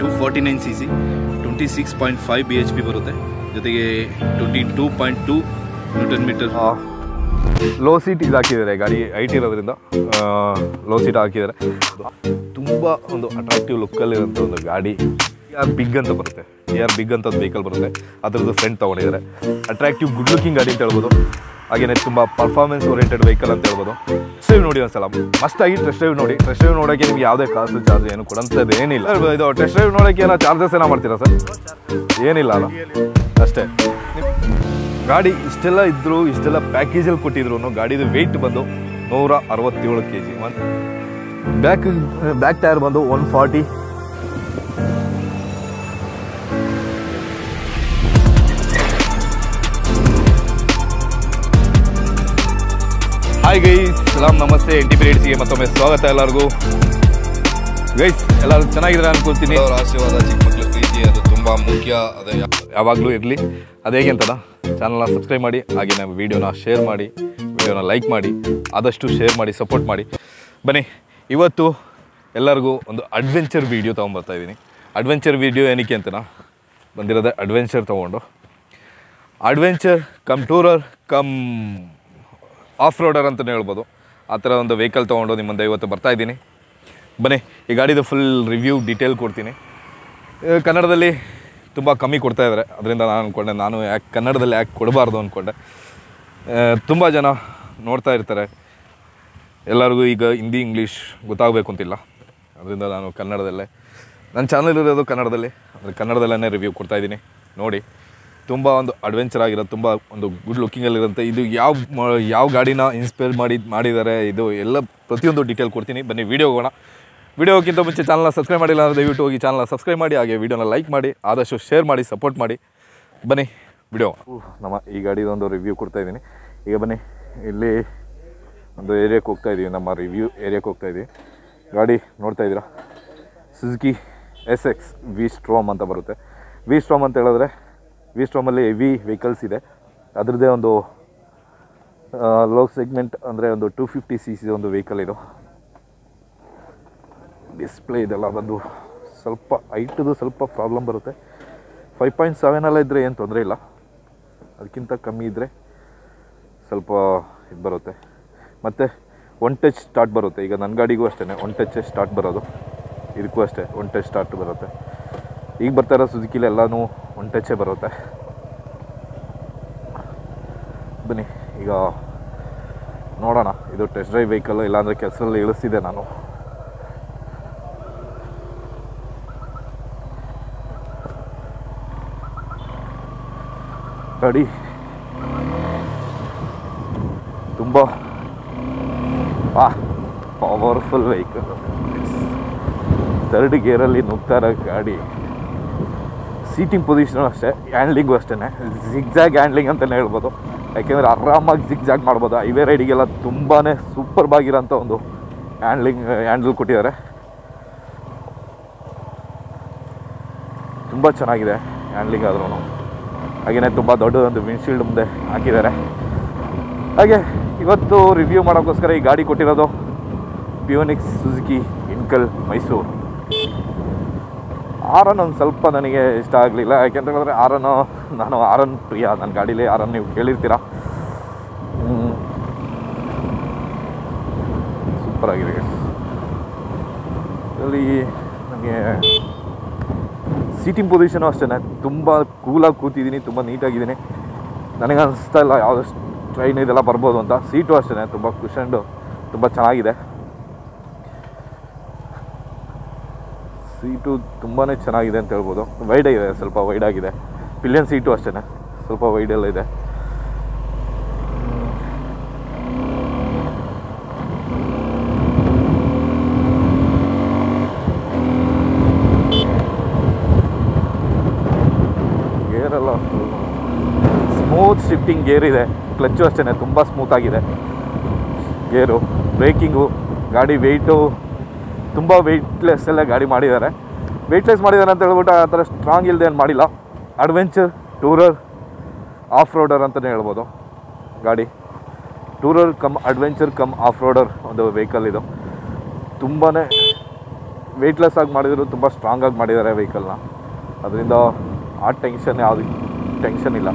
Two forty nine C C twenty six point five B H P ಬರುತ್ತೆ. ಜೊತೆಗೆ twenty two point two newton metre low seat ಇದು ಹಾಕಿದ್ದಾರೆ ಗಾಡಿ ಐಟ್ ಇರೋದ್ರಿಂದ. Low seat ಹಾಕಿದ್ದಾರೆ. ತುಂಬ ಒಂದು ಅಟ್ರಾಕ್ಟಿವ್ ಲುಕ್ಕಲ್ಲಿರೋಂಥ ಒಂದು ಗಾಡಿ. ಯಾರು ಬಿಗ್ ಅಂತ ಬರುತ್ತೆ. ಯಾರು ಬಿಗ್ ಅಂತ ವೆಹಿಕಲ್ ಬರುತ್ತೆ. ಅದರದ್ದು ಫ್ರೆಂಡ್ ತೊಗೊಂಡಿದ್ದಾರೆ. ಅಟ್ರಾಕ್ಟಿವ್ ಗುಡ್ ಲುಕಿಂಗ್ ಗಾಡಿ ಅಂತ ಹೇಳ್ಬೋದು. ಹಾಗೆಯೇ ತುಂಬ ಪರ್ಫಾರ್ಮೆನ್ಸ್ ಓರಿಯೆಂಟೆಡ್ ವೆಹಿಕಲ್ ಅಂತ ಹೇಳ್ಬೋದು. ಡ್ರೈವ್ ನೋಡಿ ಒಂದ್ಸಲ. ಮಸ್ಟ್ ಆಗಿ ಟೆಸ್ಟ್ ಡ್ರೈವ್ ನೋಡಿ. ಟೆಸ್ಟ್ ಡ್ರೈವ್ ನೋಡೋಕ್ಕೆ ನಿಮ್ಗೆ ಯಾವುದೇ ಕಾಸು ಚಾರ್ಜ್ ಏನು ಕೊಡಂಥದ್ದು ಏನಿಲ್ಲ. ಇದು ಟೆಸ್ಟ್ ಡ್ರೈವ್ ನೋಡೋಕ್ಕೆ ಏನೋ ಚಾರ್ಜಸ್ ಏನೋ ಮಾಡ್ತೀರಾ ಸರ್? ಏನಿಲ್ಲ ಅಲ್ಲ? ಅಷ್ಟೇ. ಗಾಡಿ ಇಷ್ಟೆಲ್ಲ ಇದ್ರು, ಇಷ್ಟೆಲ್ಲ ಪ್ಯಾಕೇಜಲ್ಲಿ ಕೊಟ್ಟಿದ್ರು ಗಾಡಿದು ವೆಯ್ಟ್ ಬಂದು ನೂರ ಅರವತ್ತೇಳು K G back back tyre ಬಂದು ಒನ್ ಫಾರ್ಟಿ ಹಾಯ್ ಗೈಸ್ ಸಲಾಂ ನಮಸ್ತೆ ಎನ್ ಟಿ ಪಿ ರೇಡ್ಸ್ಗೆ ಮತ್ತೊಮ್ಮೆ ಸ್ವಾಗತ ಎಲ್ಲರಿಗೂ. ಗೈಸ್ ಎಲ್ಲರೂ ಚೆನ್ನಾಗಿದ್ದಾರೆ ಅನ್ಕೊಳ್ತೀನಿ. ಅವರ ಆಶೀರ್ವಾದ ಚಿಕ್ಕ ಮಕ್ಕಳ ಪ್ರೀತಿ ಅದು ತುಂಬ ಮುಖ್ಯ ಅದೇ ಯಾವಾಗಲೂ ಇರಲಿ. ಅದು ಹೇಗೆ ಅಂತಲ್ಲ ಚಾನಲ್ನ ಸಬ್ಸ್ಕ್ರೈಬ್ ಮಾಡಿ ಹಾಗೆ ನಮ್ಮ ವೀಡಿಯೋನ ಶೇರ್ ಮಾಡಿ ವೀಡಿಯೋನ ಲೈಕ್ ಮಾಡಿ ಆದಷ್ಟು ಶೇರ್ ಮಾಡಿ ಸಪೋರ್ಟ್ ಮಾಡಿ. ಬನ್ನಿ ಇವತ್ತು ಎಲ್ಲರಿಗೂ ಒಂದು ಅಡ್ವೆಂಚರ್ ವೀಡಿಯೋ ತೊಗೊಂಬರ್ತಾ ಇದ್ದೀನಿ. ಅಡ್ವೆಂಚರ್ ವೀಡಿಯೋ ಏನಕ್ಕೆ ಅಂತನಾ ಬಂದಿರೋದೇ ಅಡ್ವೆಂಚರ್ ತೊಗೊಂಡು. Adventure cum tourer cum off roader ಅಂತಲೇ ಹೇಳ್ಬೋದು. ಆ ಥರ ಒಂದು ವೆಹಿಕಲ್ ತೊಗೊಂಡು ನಿಮ್ಮ ಮುಂದೆ ಇವತ್ತು ಬರ್ತಾ ಬನ್ನಿ, ಈ ಗಾಡಿದು ಫುಲ್ ರಿವ್ಯೂ ಡೀಟೇಲ್ ಕೊಡ್ತೀನಿ. ಕನ್ನಡದಲ್ಲಿ ತುಂಬ ಕಮ್ಮಿ ಕೊಡ್ತಾ ಇದ್ದಾರೆ. ಅದರಿಂದ ನಾನು ಅಂದ್ಕೊಂಡೆ ನಾನು ಯಾಕೆ ಕನ್ನಡದಲ್ಲಿ ಯಾಕೆ ಕೊಡಬಾರ್ದು ಅಂದ್ಕೊಂಡೆ ತುಂಬ ಜನ ನೋಡ್ತಾ ಇರ್ತಾರೆ. ಎಲ್ಲರಿಗೂ ಈಗ ಹಿಂದಿ, ಇಂಗ್ಲೀಷ್ ಗೊತ್ತಾಗಬೇಕು ಅಂತಿಲ್ಲ. ಅದರಿಂದ ನಾನು ಕನ್ನಡದಲ್ಲೇ ನನ್ನ ಚಾನಲ್ ಇರೋದು ಕನ್ನಡದಲ್ಲಿ. ಅಂದರೆ ಕನ್ನಡದಲ್ಲೇ ರಿವ್ಯೂ ಕೊಡ್ತಾ ಇದ್ದೀನಿ. ನೋಡಿ. ತುಂಬ ಒಂದು ಅಡ್ವೆಂಚರ್ ಆಗಿರೋದು ತುಂಬ ಒಂದು ಗುಡ್ ಲುಕ್ಕಿಂಗಲ್ಲಿರುತ್ತೆ ಇದು ಯಾವ ಯಾವ ಗಾಡಿನ ಇನ್ಸ್ಪೈರ್ ಮಾಡಿ, ಮಾಡಿದ್ದಾರೆ, ಇದು ಎಲ್ಲ ಪ್ರತಿಯೊಂದು ಡೀಟೇಲ್ ಕೊಡ್ತೀನಿ. ಬನ್ನಿ ವೀಡಿಯೋ ಹೋಗೋಣ. ವೀಡಿಯೋಕ್ಕಿಂತ ಮುಂಚೆ ಚಾನಲ್ನ ಸಬ್ಸ್ಕ್ರೈಬ್ ಮಾಡಿಲ್ಲ ಅಂದರೆ ದಯವಿಟ್ಟು ಹೋಗಿ ಚಾನಲ್ನ ಸಬ್ಸ್ಕ್ರೈಬ್ ಮಾಡಿ, ಹಾಗೆ ವೀಡಿಯೋನ ಲೈಕ್ ಮಾಡಿ, ಆದಷ್ಟು ಶೇರ್ ಮಾಡಿ ಸಪೋರ್ಟ್ ಮಾಡಿ. ಬನ್ನಿ ವಿಡಿಯೋ ನಮ್ಮ ಈ ಗಾಡಿದು ಒಂದು ರಿವ್ಯೂ ಕೊಡ್ತಾ ಇದ್ದೀನಿ. ಈಗ ಬನ್ನಿ, ಇಲ್ಲಿ ಒಂದು ಏರಿಯಾಕ್ಕೆ ಹೋಗ್ತಾ ಇದ್ದೀವಿ ನಮ್ಮ ರಿವ್ಯೂ ಏರಿಯಾಕ್ಕೆ ಹೋಗ್ತಾ ಇದ್ದೀವಿ ಗಾಡಿ ನೋಡ್ತಾ ಇದ್ದೀರಾ? Suzuki S X V Strom ಅಂತ ಬರುತ್ತೆ. ವಿ ಸ್ಟ್ರೋಮ್ ಅಂತ ಹೇಳಿದ್ರೆ ವಿ ಸ್ಟ್ರೋಮಲ್ಲಿ ಹೆವಿ ವೆಹಿಕಲ್ಸ್ ಇದೆ. ಅದರದ್ದೇ ಒಂದು ಲೋ ಸೆಗ್ಮೆಂಟ್ ಅಂದರೆ ಒಂದು ಟೂ ಫಿಫ್ಟಿ ಸಿ ಸಿ ಒಂದು ವೆಹಿಕಲ್ ಇದು. ಡಿಸ್ಪ್ಲೇ ಇದೆಲ್ಲ ಬಂದು ಸ್ವಲ್ಪ ಹೈಟದು ಸ್ವಲ್ಪ ಪ್ರಾಬ್ಲಮ್ ಬರುತ್ತೆ. ಫೈವ್ ಪಾಯಿಂಟ್ ಸೆವೆನೆಲ್ಲ ಇದ್ದರೆ ಏನು ತೊಂದರೆ ಇಲ್ಲ. ಅದಕ್ಕಿಂತ ಕಮ್ಮಿ ಇದ್ದರೆ ಸ್ವಲ್ಪ ಇದು ಬರುತ್ತೆ. ಮತ್ತು ಒನ್ ಟಚ್ ಸ್ಟಾರ್ಟ್ ಬರುತ್ತೆ. ಈಗ ನನ್ನ ಗಾಡಿಗೂ ಅಷ್ಟೇ ಒನ್ ಟಚ್ ಸ್ಟಾರ್ಟ್ ಬರೋದು. ಇದಕ್ಕೂ ಅಷ್ಟೇ ಒನ್ ಟಚ್ ಸ್ಟಾರ್ಟ್ ಬರುತ್ತೆ. ಈಗ ಬರ್ತಾ ಇರೋ ಸುಜುಕಿಲಿ ಎಲ್ಲನೂ ಒನ್ ಟಚ್ಚೇ ಬರುತ್ತೆ. ಬನ್ನಿ, ಈಗ ನೋಡೋಣ. ಇದು ಟೆಸ್ಟ್ ಡ್ರೈವ್ ವೆಹಿಕಲ್ ಇಲ್ಲಾಂದರೆ ಕೆಲಸದಲ್ಲಿ ಇಳಿಸ್ತಿದ್ದೆ ನಾನು. ಗಾಡಿ ತುಂಬ ಪವರ್ಫುಲ್ ವೆಹಿಕಲ್ ಥರ್ಡ್ ಗೇರಲ್ಲಿ ನುಗ್ತಾ ಇರೋ ಗಾಡಿ. ಸೀಟಿಂಗ್ ಪೊಸಿಷನು ಅಷ್ಟೇ ಹ್ಯಾಂಡ್ಲಿಂಗು ಅಷ್ಟೇ ಜಿಗ್ಜಾಗ್ ಹ್ಯಾಂಡ್ಲಿಂಗ್ ಅಂತಲೇ ಹೇಳ್ಬೋದು. ಯಾಕೆಂದರೆ ಆರಾಮಾಗಿ ಜಿಗ್ಜಾಗ್ ಮಾಡ್ಬೋದು? ಹೈವೇ ರೈಡಿಗೆಲ್ಲ ತುಂಬಾ ಸೂಪರ್ಬ್ ಆಗಿರೋಂಥ ಒಂದು ಹ್ಯಾಂಡ್ಲಿಂಗ್ ಹ್ಯಾಂಡಲ್ ಕೊಟ್ಟಿದ್ದಾರೆ. ತುಂಬ ಚೆನ್ನಾಗಿದೆ ಹ್ಯಾಂಡ್ಲಿಂಗ್ ಆದ್ರೂ ಹಾಗೆಯೇ ತುಂಬ ದೊಡ್ಡದೊಂದು ವಿಂಡ್ಶೀಲ್ಡ್ ಮುಂದೆ ಹಾಕಿದ್ದಾರೆ. ಹಾಗೆ, ಇವತ್ತು ರಿವ್ಯೂ ಮಾಡೋಕ್ಕೋಸ್ಕರ ಈ ಗಾಡಿ ಕೊಟ್ಟಿರೋದು ಪ್ಯೂನಿಕ್ಸ್ ಸುಜುಕಿ ಇನ್ಕಲ್ ಮೈಸೂರು ಆರನ್ ಒಂದು ಸ್ವಲ್ಪ ನನಗೆ ಇಷ್ಟ ಆಗಲಿಲ್ಲ. ಯಾಕೆಂತ ಹೇಳಿದ್ರೆ ಆರನು ನಾನು ಆರನ್ ಪ್ರಿಯ. ನನ್ನ ಗಾಡೀಲಿ ಆರನ್ ನೀವು ಕೇಳಿರ್ತೀರ? ಸೂಪರ್ ಆಗಿದೆ ಇದರಲ್ಲಿ ನನಗೆ ಸೀಟಿಂಗ್ ಪೊಸಿಷನು ಅಷ್ಟೇ. ತುಂಬ ಕೂಲಾಗಿ ಕೂತಿದ್ದೀನಿ, ತುಂಬ ನೀಟಾಗಿದ್ದೀನಿ ನನಗೆ ಅನಿಸ್ತಾ ಇಲ್ಲ ಯಾವುದಷ್ಟು ಟ್ರೈನ್ ಇದೆಲ್ಲ ಬರ್ಬೋದು ಅಂತ. ಸೀಟು ಅಷ್ಟೇ, ತುಂಬ ಕುಷನ್ಡು ತುಂಬ ಚೆನ್ನಾಗಿದೆ. ಸೀಟು ತುಂಬಾ ಚೆನ್ನಾಗಿದೆ ಅಂತ ಹೇಳ್ಬೋದು. ವೈಡ್ ಇದೆ ಸ್ವಲ್ಪ ವೈಡ್ ಆಗಿದೆ. ಪಿಲಿಯನ್ ಸೀಟು ಅಷ್ಟೇ ಸ್ವಲ್ಪ ವೈಡ್ ಎಲ್ಲ ಇದೆ. ಗೇರೆಲ್ಲ ಸ್ಮೂತ್ ಶಿಫ್ಟಿಂಗ್ ಗೇರ್ ಇದೆ. ಕ್ಲಚ್ಚು ಅಷ್ಟೇ ತುಂಬ ಸ್ಮೂತ್ ಆಗಿದೆ. ಗೇರು ಬ್ರೇಕಿಂಗು ಗಾಡಿ ವೆಯ್ಟು ತುಂಬ ವೆಯ್ಟ್ಲೆಸ್ ಎಲ್ಲ ಗಾಡಿ ಮಾಡಿದ್ದಾರೆ. ವೆಯ್ಟ್ಲೆಸ್ ಮಾಡಿದ್ದಾರೆ ಅಂತ ಹೇಳ್ಬಿಟ್ಟು ಆ ಥರ ಸ್ಟ್ರಾಂಗ್ ಇಲ್ಲದೆ ಏನು ಮಾಡಿಲ್ಲ. ಅಡ್ವೆಂಚರ್ ಟೂರರ್ ಆಫ್ ರೋಡರ್ ಅಂತಲೇ ಹೇಳ್ಬೋದು ಗಾಡಿ. Tourer cum adventure cum off roader ಒಂದು ವೆಹಿಕಲ್ ಇದು. ತುಂಬಾ ವೆಯ್ಟ್ಲೆಸ್ ಆಗಿ ಮಾಡಿದ್ರು, ತುಂಬ ಸ್ಟ್ರಾಂಗಾಗಿ ಮಾಡಿದ್ದಾರೆ ವೆಹಿಕಲ್ನ ಅದರಿಂದ ಆ ಟೆನ್ಷನ್ ಯಾವುದು ಟೆನ್ಷನ್ ಇಲ್ಲ.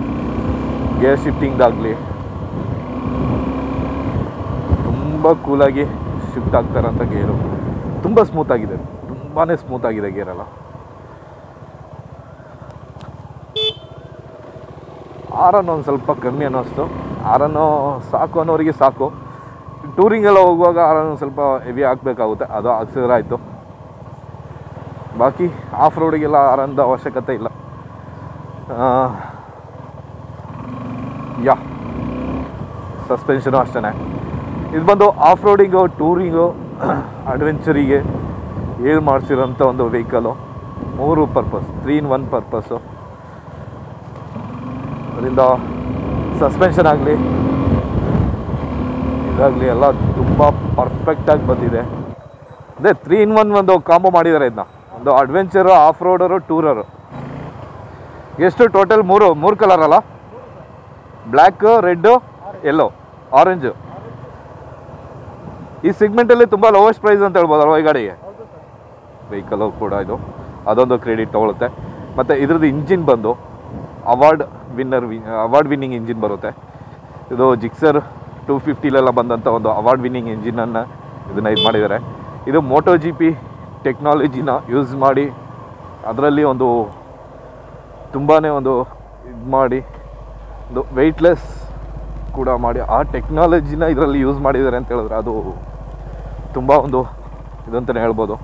ಗೇರ್ ಶಿಫ್ಟಿಂಗ್ದಾಗಲಿ ತುಂಬ ಕೂಲಾಗಿ ಶಿಫ್ಟ್ ಆಗ್ತಾರಂಥ ಗೇರು ತುಂಬ ಸ್ಮೂತಾಗಿದೆ ತುಂಬಾ ಸ್ಮೂತಾಗಿದೆ ಗೇರೆಲ್ಲ ಆರನ್ನು ಒಂದು ಸ್ವಲ್ಪ ಕಮ್ಮಿ ಅನ್ನಿಸ್ತು ಆರನ್ನು ಸಾಕು ಅನ್ನೋರಿಗೆ ಸಾಕು. ಟೂರಿಂಗೆಲ್ಲ ಹೋಗುವಾಗ ಆರನ್ನು ಸ್ವಲ್ಪ ಹೆವಿ ಹಾಕ್ಬೇಕಾಗುತ್ತೆ ಅದು ಹಾಕ್ಸಿದ್ರೆ ಆಯಿತು. ಬಾಕಿ ಆಫ್ ರೋಡಿಗೆಲ್ಲ ಆರಂದ ಅವಶ್ಯಕತೆ ಇಲ್ಲ. ಯಾ ಸಸ್ಪೆನ್ಷನು ಅಷ್ಟೇ ಇದು ಬಂದು ಆಫ್ ರೋಡಿಂಗು ಟೂರಿಂಗು ಅಡ್ವೆಂಚರಿಗೆ ಏಳು ಮಾಡಿಸಿರೋಂಥ ಒಂದು ವೆಹಿಕಲು. ಮೂರು purpose three in one purpose ಅದರಿಂದ ಸಸ್ಪೆನ್ಷನ್ ಆಗಲಿ, ಇದಾಗಲಿ ಎಲ್ಲ ತುಂಬ ಪರ್ಫೆಕ್ಟಾಗಿ ಬಂದಿದೆ. ಅದೇ ತ್ರೀ ಇನ್ ಒನ್ ಒಂದು ಕಾಂಬೋ ಮಾಡಿದ್ದಾರೆ ಇದನ್ನ ಒಂದು ಅಡ್ವೆಂಚರು ಆಫ್ ರೋಡರು ಟೂರರು ಎಷ್ಟು ಟೋಟಲ್ ಮೂರು ಮೂರು ಕಲರ್ ಅಲ್ಲ? ಬ್ಲ್ಯಾಕ್ ರೆಡ್ಡು ಎಲ್ಲೋ ಆರೆಂಜು ಈ ಸಿಗ್ಮೆಂಟಲ್ಲಿ ತುಂಬ ಲೋವೆಸ್ಟ್ ಪ್ರೈಸ್ ಅಂತ ಹೇಳ್ಬೋದಲ್ವ ಈ ಗಾಡಿಗೆ? ವೆಹಿಕಲು ಕೂಡ ಇದು. ಅದೊಂದು ಕ್ರೆಡಿಟ್ ತೊಗೊಳುತ್ತೆ. ಮತ್ತು ಇದ್ರದ್ದು ಇಂಜಿನ್ ಬಂದು award winner award winning engine ಬರುತ್ತೆ. ಇದು ಜಿಕ್ಸರ್ ಟೂ ಫಿಫ್ಟಿಲೆಲ್ಲ ಬಂದಂಥ ಒಂದು ಅವಾರ್ಡ್ ವಿನ್ನಿಂಗ್ ಇಂಜಿನನ್ನು ಇದನ್ನು ಇದು ಮಾಡಿದ್ದಾರೆ. ಇದು ಮೋಟೋ ಜಿ ಪಿ ಟೆಕ್ನಾಲಜಿನ ಯೂಸ್ ಮಾಡಿ ಅದರಲ್ಲಿ ಒಂದು ತುಂಬಾ ಒಂದು ಇದು ಮಾಡಿ ಒಂದು ವೆಯ್ಟ್ಲೆಸ್ ಕೂಡ ಮಾಡಿ ಆ ಟೆಕ್ನಾಲಜಿನ ಇದರಲ್ಲಿ ಯೂಸ್ ಮಾಡಿದ್ದಾರೆ ಅಂತ ಹೇಳಿದ್ರೆ ಅದು ತುಂಬ ಒಂದು ಇದು ಅಂತಲೇ ಹೇಳ್ಬೋದು.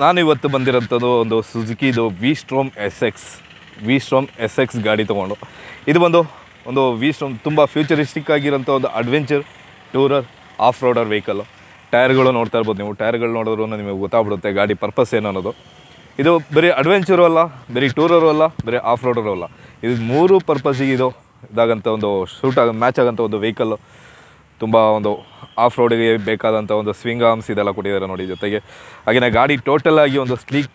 ನಾನು ಇವತ್ತು ಬಂದಿರೋಂಥದ್ದು ಒಂದು ಸುಜುಕಿದು V Strom S X V Strom S X ಗಾಡಿ ತೊಗೊಂಡು. ಇದು ಬಂದು ಒಂದು ವೀಸ್ಟ್ ಒಂದು ತುಂಬ ಫ್ಯೂಚರಿಸ್ಟಿಕ್ ಆಗಿರೋಂಥ ಒಂದು adventure tourer off roader vehicle ಟೈರ್ಗಳು ನೋಡ್ತಾ ಇರ್ಬೋದು ನೀವು. ಟೈರ್ಗಳು ನೋಡಿದ್ರು ನಿಮಗೆ ಗೊತ್ತಾಗ್ಬಿಡುತ್ತೆ ಗಾಡಿ ಪರ್ಪಸ್ ಏನು ಅನ್ನೋದು. ಇದು ಬರೀ ಅಡ್ವೆಂಚರು ಅಲ್ಲ, ಬರೀ ಟೂರರು ಅಲ್ಲ, ಬರೀ ಆಫ್ ರೋಡರು ಅಲ್ಲ. ಇದು ಮೂರು ಪರ್ಪಸ್ಸಿಗೆ ಇದು ಇದಾಗಂಥ ಒಂದು ಶೂಟ್ ಆಗ ಮ್ಯಾಚ್ ಆಗೋಂಥ ಒಂದು ವೆಹಿಕಲ್ಲು ತುಂಬ ಒಂದು ಆಫ್ ರೋಡಿಗೆ ಬೇಕಾದಂಥ ಒಂದು ಸ್ವಿಂಗ್ ಆರ್ಮ್ಸ್ ಇದೆಲ್ಲ ಕೊಟ್ಟಿದ್ದಾರೆ ನೋಡಿ ಜೊತೆಗೆ. ಹಾಗೆಯೇ ಗಾಡಿ ಟೋಟಲ್ ಆಗಿ ಒಂದು ಸ್ಲೀಕ್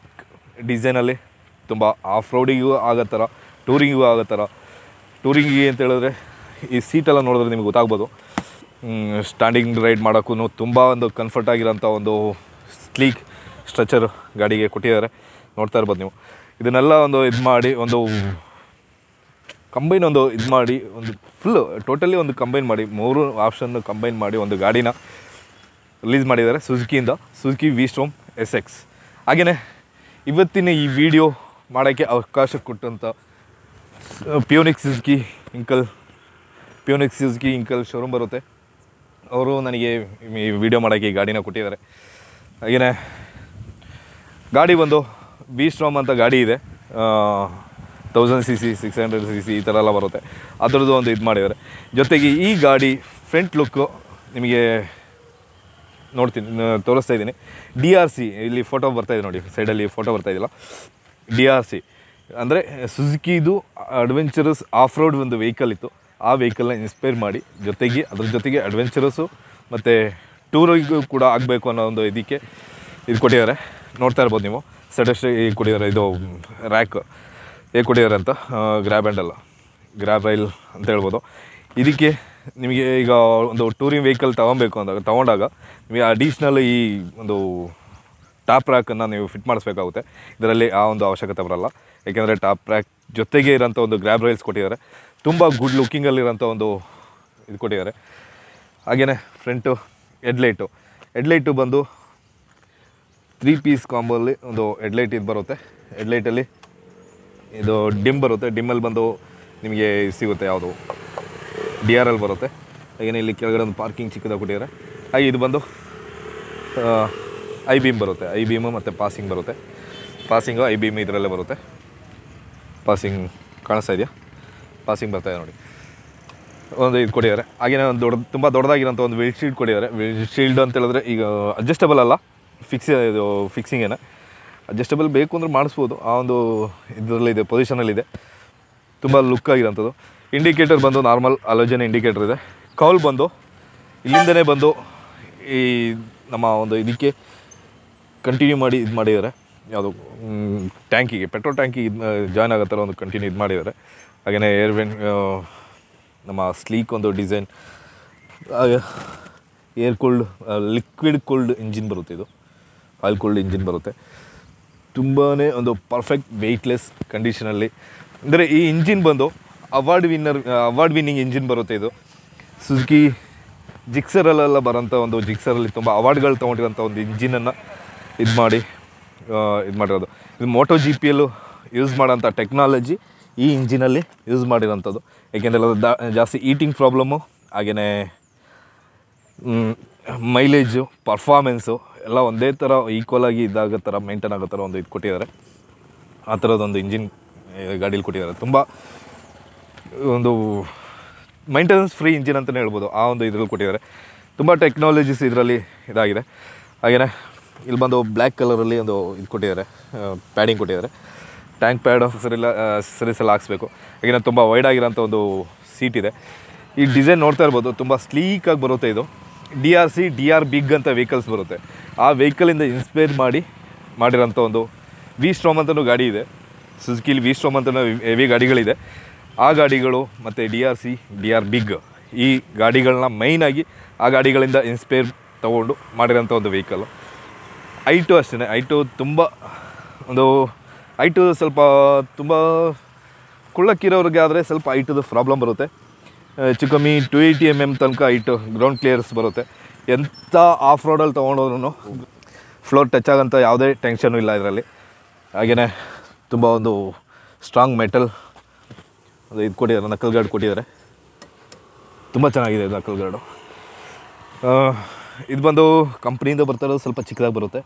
ಡಿಸೈನಲ್ಲಿ ತುಂಬ ಆಫ್ ರೋಡಿಗೂ ಆಗೋ ಥರ ಟೂರಿಂಗಿಗೂ ಆಗೋ ಥರ ಟೂರಿಂಗಿಗೆ ಅಂತ ಹೇಳಿದ್ರೆ ಈ ಸೀಟೆಲ್ಲ ನೋಡಿದ್ರೆ ನಿಮಗೆ ಗೊತ್ತಾಗ್ಬೋದು. ಸ್ಟ್ಯಾಂಡಿಂಗ್ ರೈಡ್ ಮಾಡೋಕ್ಕೂ ತುಂಬ ಒಂದು ಕಂಫರ್ಟ್ ಆಗಿರೋಂಥ ಒಂದು ಸ್ಲೀಕ್ ಸ್ಟ್ರಚರ್ ಗಾಡಿಗೆ ಕೊಟ್ಟಿದ್ದಾರೆ. ನೋಡ್ತಾ ಇರ್ಬೋದು ನೀವು. ಇದನ್ನೆಲ್ಲ ಒಂದು ಇದು ಮಾಡಿ, ಒಂದು ಕಂಬೈನ್ ಒಂದು ಇದು ಮಾಡಿ, ಒಂದು ಫುಲ್ ಟೋಟಲಿ ಒಂದು ಕಂಬೈನ್ ಮಾಡಿ, ಮೂರು ಆಪ್ಷನ್ ಕಂಬೈನ್ ಮಾಡಿ ಒಂದು ಗಾಡಿನ ರಿಲೀಸ್ ಮಾಡಿದ್ದಾರೆ ಸುಜುಕಿಯಿಂದ Suzuki V Strom S X ಹಾಗೆಯೇ ಇವತ್ತಿನ ಈ ವಿಡಿಯೋ ಮಾಡೋಕ್ಕೆ ಅವಕಾಶ ಕೊಟ್ಟಂಥ ಪ್ಯೂನಿಕ್ ಸುಜುಕಿ ಇಂಕಲ್ ಪ್ಯೂನಿಕ್ ಸುಜುಕಿ ಇಂಕಲ್ ಶೋರೂಮ್ ಬರುತ್ತೆ. ಅವರು ನನಗೆ ಈ ವಿಡಿಯೋ ಮಾಡೋಕ್ಕೆ ಈ ಗಾಡಿನ ಕೊಟ್ಟಿದ್ದಾರೆ. ಹಾಗೆಯೇ ಗಾಡಿ ಬಂದು ಬಿ ಸ್ಟ್ರಾಮ್ ಅಂತ ಗಾಡಿ ಇದೆ. Thousand C C six hundred C C ಈ ಥರ ಎಲ್ಲ ಬರುತ್ತೆ. ಅದರದ್ದು ಒಂದು ಇದು ಮಾಡಿದ್ದಾರೆ. ಜೊತೆಗೆ ಈ ಗಾಡಿ ಫ್ರಂಟ್ ಲುಕ್ಕು ನಿಮಗೆ ನೋಡ್ತೀನಿ ತೋರಿಸ್ತಾ ಇದ್ದೀನಿ. ಡಿ ಆರ್ ಸಿ ಇಲ್ಲಿ ಫೋಟೋ ಬರ್ತಾಯಿದೆ ನೋಡಿ ಸೈಡಲ್ಲಿ ಫೋಟೋ ಬರ್ತಾ ಇದೆಯಲ್ಲ? ಡಿ ಆರ್ ಸಿ ಅಂದರೆ ಸುಜುಕಿದು ಅಡ್ವೆಂಚರಸ್ ಆಫ್ ರೋಡ್ ಒಂದು ವೆಹಿಕಲ್ ಇತ್ತು. ಆ ವೆಹಿಕಲ್ನ ಇನ್ಸ್ಪೈರ್ ಮಾಡಿ ಜೊತೆಗೆ, ಅದ್ರ ಜೊತೆಗೆ ಅಡ್ವೆಂಚರಸ್ಸು ಮತ್ತು ಟೂರಿಗೂ ಕೂಡ ಆಗಬೇಕು ಅನ್ನೋ ಒಂದು ಇದಕ್ಕೆ ಇದು ಕೊಟ್ಟಿದ್ದಾರೆ. ನೋಡ್ತಾ ಇರ್ಬೋದು ನೀವು. ಸಡಸ್ಟ್ ಕೊಟ್ಟಿದ್ದಾರೆ. ಇದು ರ್ಯಾಕ್ ಹೇಗೆ ಕೊಟ್ಟಿದ್ದಾರೆ ಅಂತ ಗ್ರ್ಯಾಬ್ ಹ್ಯಾಂಡಲ್ ಗ್ರ್ಯಾಬ್ ರೈಲ್ ಅಂತ ಹೇಳ್ಬೋದು. ಇದಕ್ಕೆ ನಿಮಗೆ ಈಗ ಒಂದು ಟೂರಿಂಗ್ ವೆಹಿಕಲ್ ತೊಗೊಬೇಕು ಅಂದಾಗ, ತೊಗೊಂಡಾಗ ನಿಮಗೆ ಅಡಿಷ್ನಲ್ ಈ ಒಂದು ಟಾಪ್ ರ್ಯಾಕನ್ನು ನೀವು ಫಿಟ್ ಮಾಡಿಸ್ಬೇಕಾಗುತ್ತೆ. ಇದರಲ್ಲಿ ಆ ಒಂದು ಅವಶ್ಯಕತೆ ಬರಲ್ಲ. ಏಕೆಂದರೆ ಟಾಪ್ ಟ್ರ್ಯಾಕ್ ಜೊತೆಗೆ ಇರೋಂಥ ಒಂದು ಗ್ರ್ಯಾಬ್ ರೈಲ್ಸ್ ಕೊಟ್ಟಿದ್ದಾರೆ. ತುಂಬ ಗುಡ್ ಲುಕ್ಕಿಂಗಲ್ಲಿರೋಂಥ ಒಂದು ಇದು ಕೊಟ್ಟಿದ್ದಾರೆ. ಹಾಗೆಯೇ ಫ್ರಂಟು ಹೆಡ್ಲೈಟು ಹೆಡ್ಲೈಟು ಬಂದು ತ್ರೀ ಪೀಸ್ ಕಾಂಬೋಲ್ಲಿ ಒಂದು ಹೆಡ್ಲೈಟ್ ಇದು ಬರುತ್ತೆ. ಹೆಡ್ಲೈಟಲ್ಲಿ ಇದು ಡಿಮ್ ಬರುತ್ತೆ. ಡಿಮ್ಮಲ್ಲಿ ಬಂದು ನಿಮಗೆ ಸಿಗುತ್ತೆ ಯಾವುದು? ಡಿ ಆರ್ ಎಲ್ ಬರುತ್ತೆ. ಹಾಗೆಯೇ ಇಲ್ಲಿ ಕೆಳಗಡೆ ಒಂದು ಪಾರ್ಕಿಂಗ್ ಚಿಕ್ಕದಾಗ ಕೊಟ್ಟಿದ್ದಾರೆ. ಹಾಗೆ ಇದು ಬಂದು ಐ ಬೀಮ್ ಬರುತ್ತೆ. ಐ ಬೀಮು ಮತ್ತು ಪಾಸಿಂಗ್ ಬರುತ್ತೆ. ಪಾಸಿಂಗು ಐ ಬೀಮ್ ಇದರಲ್ಲೇ ಬರುತ್ತೆ. ಪಾಸಿಂಗ್ ಕಾಣಿಸ್ತಾ ಇದೆಯಾ? ಪಾಸಿಂಗ್ ಬರ್ತಾ ಇದೆ ನೋಡಿ. ಒಂದು ಇದು ಕೊಟ್ಟಿದ್ದಾರೆ. ಹಾಗೆಯೇ ಒಂದು ದೊಡ್ಡ, ತುಂಬ ದೊಡ್ಡದಾಗಿರೋಂಥ ಒಂದು ವಿಲ್ ಶೀಲ್ಡ್ ಕೊಟ್ಟಿದ್ದಾರೆ. ವಿಲ್ ಶೀಲ್ಡ್ ಅಂತ ಹೇಳಿದ್ರೆ ಈಗ ಅಡ್ಜಸ್ಟಬಲ್ ಅಲ್ಲ ಫಿಕ್ಸ್ ಇದು ಫಿಕ್ಸಿಂಗೇನೆ ಅಡ್ಜಸ್ಟಬಲ್ ಬೇಕು ಅಂದ್ರೆ ಮಾಡಿಸ್ಬೋದು. ಆ ಒಂದು ಇದರಲ್ಲಿದೆ ಪೊಸಿಷನಲ್ಲಿದೆ ತುಂಬ ಲುಕ್ ಆಗಿರೋಂಥದ್ದು ಇಂಡಿಕೇಟರ್ ಬಂದು ನಾರ್ಮಲ್ ಅಲೋಜನ್ ಇಂಡಿಕೇಟರ್ ಇದೆ. ಕೌಲ್ ಬಂದು, ಇಲ್ಲಿಂದನೇ ಬಂದು ಈ ನಮ್ಮ ಒಂದು ಇದಕ್ಕೆ ಕಂಟಿನ್ಯೂ ಮಾಡಿ, ಇದು ಮಾಡಿದ್ದಾರೆ. ಯಾವುದು ಟ್ಯಾಂಕಿಗೆ, ಪೆಟ್ರೋಲ್ ಟ್ಯಾಂಕಿ ಜಾಯ್ನ್ ಆಗೋ ಒಂದು ಕಂಟಿನ್ಯೂ ಇದು ಮಾಡಿದ್ದಾರೆ. ಹಾಗೆಯೇ ಏರ್ ವೆನ್ ನಮ್ಮ ಸ್ಲೀಕ್ ಒಂದು design air cooled liquid cooled engine ಬರುತ್ತೆ ಇದು. ಆಯಿಲ್ ಕೂಲ್ಡ್ ಇಂಜಿನ್ ಬರುತ್ತೆ. ತುಂಬಾ ಒಂದು ಪರ್ಫೆಕ್ಟ್ ವೆಯ್ಟ್ಲೆಸ್ ಕಂಡೀಷನಲ್ಲಿ ಅಂದರೆ ಈ ಇಂಜಿನ್ ಬಂದು award winner award winning engine ಬರುತ್ತೆ ಇದು. ಸುಜುಕಿ ಜಿಕ್ಸರಲ್ಲೆಲ್ಲ ಬರೋಂಥ ಒಂದು ಜಿಕ್ಸರಲ್ಲಿ ತುಂಬ ಅವಾರ್ಡ್ಗಳು ತೊಗೊಂಡಿರೋಂಥ ಒಂದು ಇಂಜಿನನ್ನು ಇದು ಮಾಡಿ ಇದು ಮಾಡಿರೋದು. ಇದು ಮೋಟೋ ಜಿ ಪಿ ಎಲ್ಲು ಯೂಸ್ ಮಾಡೋಂಥ ಟೆಕ್ನಾಲಜಿ ಈ ಇಂಜಿನಲ್ಲಿ ಯೂಸ್ ಮಾಡಿರೋಂಥದ್ದು. ಏಕೆಂದರೆ ಅದು ಜಾಸ್ತಿ ಈಟಿಂಗ್ ಪ್ರಾಬ್ಲಮ್ಮು ಹಾಗೆಯೇ ಮೈಲೇಜು ಪರ್ಫಾಮೆನ್ಸು ಎಲ್ಲ ಒಂದೇ ಥರ ಈಕ್ವಲ್ ಆಗಿ ಇದಾಗೋ ಥರ ಮೇಂಟೈನ್ ಆಗೋ ಥರ ಒಂದು ಇದು ಕೊಟ್ಟಿದ್ದಾರೆ. ಆ ಥರದೊಂದು ಇಂಜಿನ್ ಗಾಡೀಲಿ ಕೊಟ್ಟಿದ್ದಾರೆ. ತುಂಬ ಒಂದು ಮೈಂಟೆನೆನ್ಸ್ ಫ್ರೀ ಇಂಜಿನ್ ಅಂತಲೇ ಹೇಳ್ಬೋದು. ಆ ಒಂದು ಇದ್ರಲ್ಲಿ ಕೊಟ್ಟಿದ್ದಾರೆ. ತುಂಬ ಟೆಕ್ನಾಲಜೀಸ್ ಇದರಲ್ಲಿ ಇದಾಗಿದೆ. ಹಾಗೆಯೇ ಇಲ್ಲಿ ಬಂದು ಬ್ಲ್ಯಾಕ್ ಕಲರಲ್ಲಿ ಒಂದು ಇದು ಕೊಟ್ಟಿದ್ದಾರೆ ಪ್ಯಾಡಿಂಗ್ ಕೊಟ್ಟಿದ್ದಾರೆ. ಟ್ಯಾಂಕ್ ಪ್ಯಾಡ್ ಸರಿಲ್ಲ ಸರೀಸ್ ಎಲ್ಲ ಹಾಕ್ಸ್ಬೇಕು. ಹಾಗೆ ತುಂಬ ವೈಡ್ ಆಗಿರೋಂಥ ಒಂದು ಸೀಟ್ ಇದೆ. ಈ ಡಿಸೈನ್ ನೋಡ್ತಾ ಇರ್ಬೋದು, ತುಂಬ ಸ್ಲೀಕಾಗಿ ಬರುತ್ತೆ ಇದು. D R C D R big ಅಂತ ವೆಹಿಕಲ್ಸ್ ಬರುತ್ತೆ. ಆ ವೆಹಿಕಲಿಂದ ಇನ್ಸ್ಪೈರ್ ಮಾಡಿ ಮಾಡಿರೋಂಥ ಒಂದು ವಿ ಸ್ಟ್ರಾಮ್ ಅಂತಲೂ ಗಾಡಿ ಇದೆ. ಸುಜುಕಿಲಿ ವಿ ಸ್ಟ್ರಾಮ್ ಅಂತ ಹೆವಿ ಗಾಡಿಗಳಿದೆ. ಆ ಗಾಡಿಗಳು ಮತ್ತು D R C D R big ಈ ಗಾಡಿಗಳನ್ನ ಮೈನಾಗಿ ಆ ಗಾಡಿಗಳಿಂದ ಇನ್ಸ್ಪೈರ್ ತೊಗೊಂಡು ಮಾಡಿರೋಂಥ ಒಂದು ವೆಹಿಕಲ್ಲು ಐಟು ಅಷ್ಟೇ ಐ ಟು ತುಂಬ, ಒಂದು ಐಟು ಸ್ವಲ್ಪ ತುಂಬ ಕುಳ್ಳಕ್ಕಿರೋರಿಗೆ ಆದರೆ ಸ್ವಲ್ಪ ಐಟದು ಪ್ರಾಬ್ಲಮ್ ಬರುತ್ತೆ. ಚಿಕ್ಕಮ್ಮಿ ಕಮ್ಮಿ ಟು ಏಯ್ಟಿ ಎಂ ಎಂ ತನಕ ಐಟು ಗ್ರೌಂಡ್ ಕ್ಲಿಯರ್ಸ್ ಬರುತ್ತೆ. ಎಂಥ ಆಫ್ ರೋಡಲ್ಲಿ ತೊಗೊಂಡೋದ್ರೂ ಫ್ಲೋರ್ ಟಚ್ ಆಗೋಂಥ ಯಾವುದೇ ಟೆನ್ಷನು ಇಲ್ಲ ಇದರಲ್ಲಿ. ಹಾಗೆಯೇ ತುಂಬ ಒಂದು ಸ್ಟ್ರಾಂಗ್ ಮೆಟಲ್ ಅದು ಇದು ಕೊಟ್ಟಿದ್ದಾರೆ ನಕಲ್ ಗಾರ್ಡ್ ಕೊಟ್ಟಿದ್ದಾರೆ. ತುಂಬ ಚೆನ್ನಾಗಿದೆ ನಕಲ್ ಗಾರ್ಡು ಇದು ಬಂದು ಕಂಪ್ನಿಯಿಂದ ಬರ್ತಾರೋ ಸ್ವಲ್ಪ ಚಿಕ್ಕದಾಗಿ ಬರುತ್ತೆ.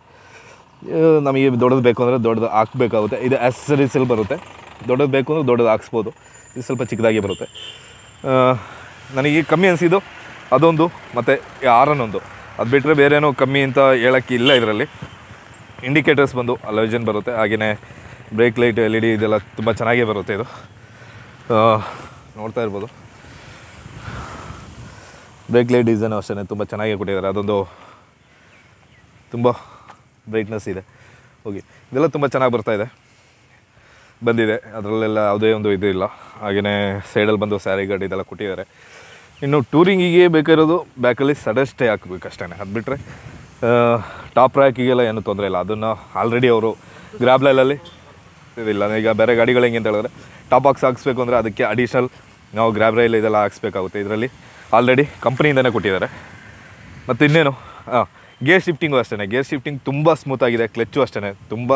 ನಮಗೆ ದೊಡ್ಡದು ಬೇಕು ಅಂದರೆ ದೊಡ್ಡದು ಹಾಕ್ಬೇಕಾಗುತ್ತೆ. ಇದು ಆ್ಯಸರೀಸಲ್ಲಿ ಬರುತ್ತೆ. ದೊಡ್ಡದು ಬೇಕು ಅಂದರೆ ದೊಡ್ಡದು ಹಾಕ್ಸ್ಬೋದು. ಇದು ಸ್ವಲ್ಪ ಚಿಕ್ಕದಾಗಿ ಬರುತ್ತೆ. ನನಗೆ ಕಮ್ಮಿ ಅನಿಸಿದ್ದು ಅದೊಂದು ಮತ್ತು ಆರನ್ ಒಂದು ಅದು ಬಿಟ್ಟರೆ ಬೇರೇನೂ ಕಮ್ಮಿ ಅಂತ ಹೇಳೋಕ್ಕೆ ಇಲ್ಲ ಇದರಲ್ಲಿ. ಇಂಡಿಕೇಟರ್ಸ್ ಬಂದು ಅಲೋಜನ್ ಬರುತ್ತೆ. ಹಾಗೆಯೇ brake light L E D ಇದೆಲ್ಲ ತುಂಬ ಚೆನ್ನಾಗೇ ಬರುತ್ತೆ ಇದು. ನೋಡ್ತಾ ಇರ್ಬೋದು. ಬ್ರೇಕ್ ಲೈಟ್ ಡಿಸೈನ್ ಅಷ್ಟೇ ತುಂಬ ಚೆನ್ನಾಗಿ ಕೊಟ್ಟಿದ್ದಾರೆ. ಅದೊಂದು ತುಂಬ ಬ್ರೈಟ್ನೆಸ್ ಇದೆ. ಹೋಗಿ ಇದೆಲ್ಲ ತುಂಬ ಚೆನ್ನಾಗಿ ಬರ್ತಾ ಇದೆ. ಬಂದಿದೆ. ಅದರಲ್ಲೆಲ್ಲ ಯಾವುದೇ ಒಂದು ಇದು ಇಲ್ಲ. ಹಾಗೆಯೇ ಸೈಡಲ್ಲಿ ಬಂದು ಸ್ಯಾರಿ ಗಾರ್ಡ್ ಇದೆಲ್ಲ ಕೊಟ್ಟಿದ್ದಾರೆ. ಇನ್ನು ಟೂರಿಂಗಿಗೆ ಬೇಕಿರೋದು ಬ್ಯಾಕಲ್ಲಿ ಸಡಸ್ಟೇ ಸ್ಟೇ ಹಾಕಬೇಕು ಅಷ್ಟೇ ಅದು ಬಿಟ್ಟರೆ ಟಾಪ್ ರ್ಯಾಕಿಗೆಲ್ಲ ಏನೂ ತೊಂದರೆ ಇಲ್ಲ. ಅದನ್ನು ಆಲ್ರೆಡಿ ಅವರು ಗ್ರ್ಯಾಬ್ ಲೈಲಲ್ಲಿ ಇದಿಲ್ಲ ಈಗ ಬೇರೆ ಗಾಡಿಗಳು ಹೆಂಗೆ ಅಂತ ಹೇಳಿದ್ರೆ ಟಾಪ್ ಬಾಕ್ಸ್ ಹಾಕ್ಸ್ಬೇಕು ಅಂದರೆ ಅದಕ್ಕೆ ಅಡಿಷ್ನಲ್ ನಾವು ಗ್ರ್ಯಾಬ್ ರೈಲ್ ಇದೆಲ್ಲ ಹಾಕ್ಸ್ಬೇಕಾಗುತ್ತೆ. ಇದರಲ್ಲಿ ಆಲ್ರೆಡಿ ಕಂಪ್ನಿಯಿಂದನೇ ಕೊಟ್ಟಿದ್ದಾರೆ. ಮತ್ತು ಇನ್ನೇನು? ಹಾಂ ಗೇರ್ ಶಿಫ್ಟಿಂಗು ಅಷ್ಟೇ ಗೇರ್ ಶಿಫ್ಟಿಂಗ್ ತುಂಬ ಸ್ಮೂತಾಗಿದೆ ಕ್ಲಚ್ಚು ಅಷ್ಟೇ ತುಂಬ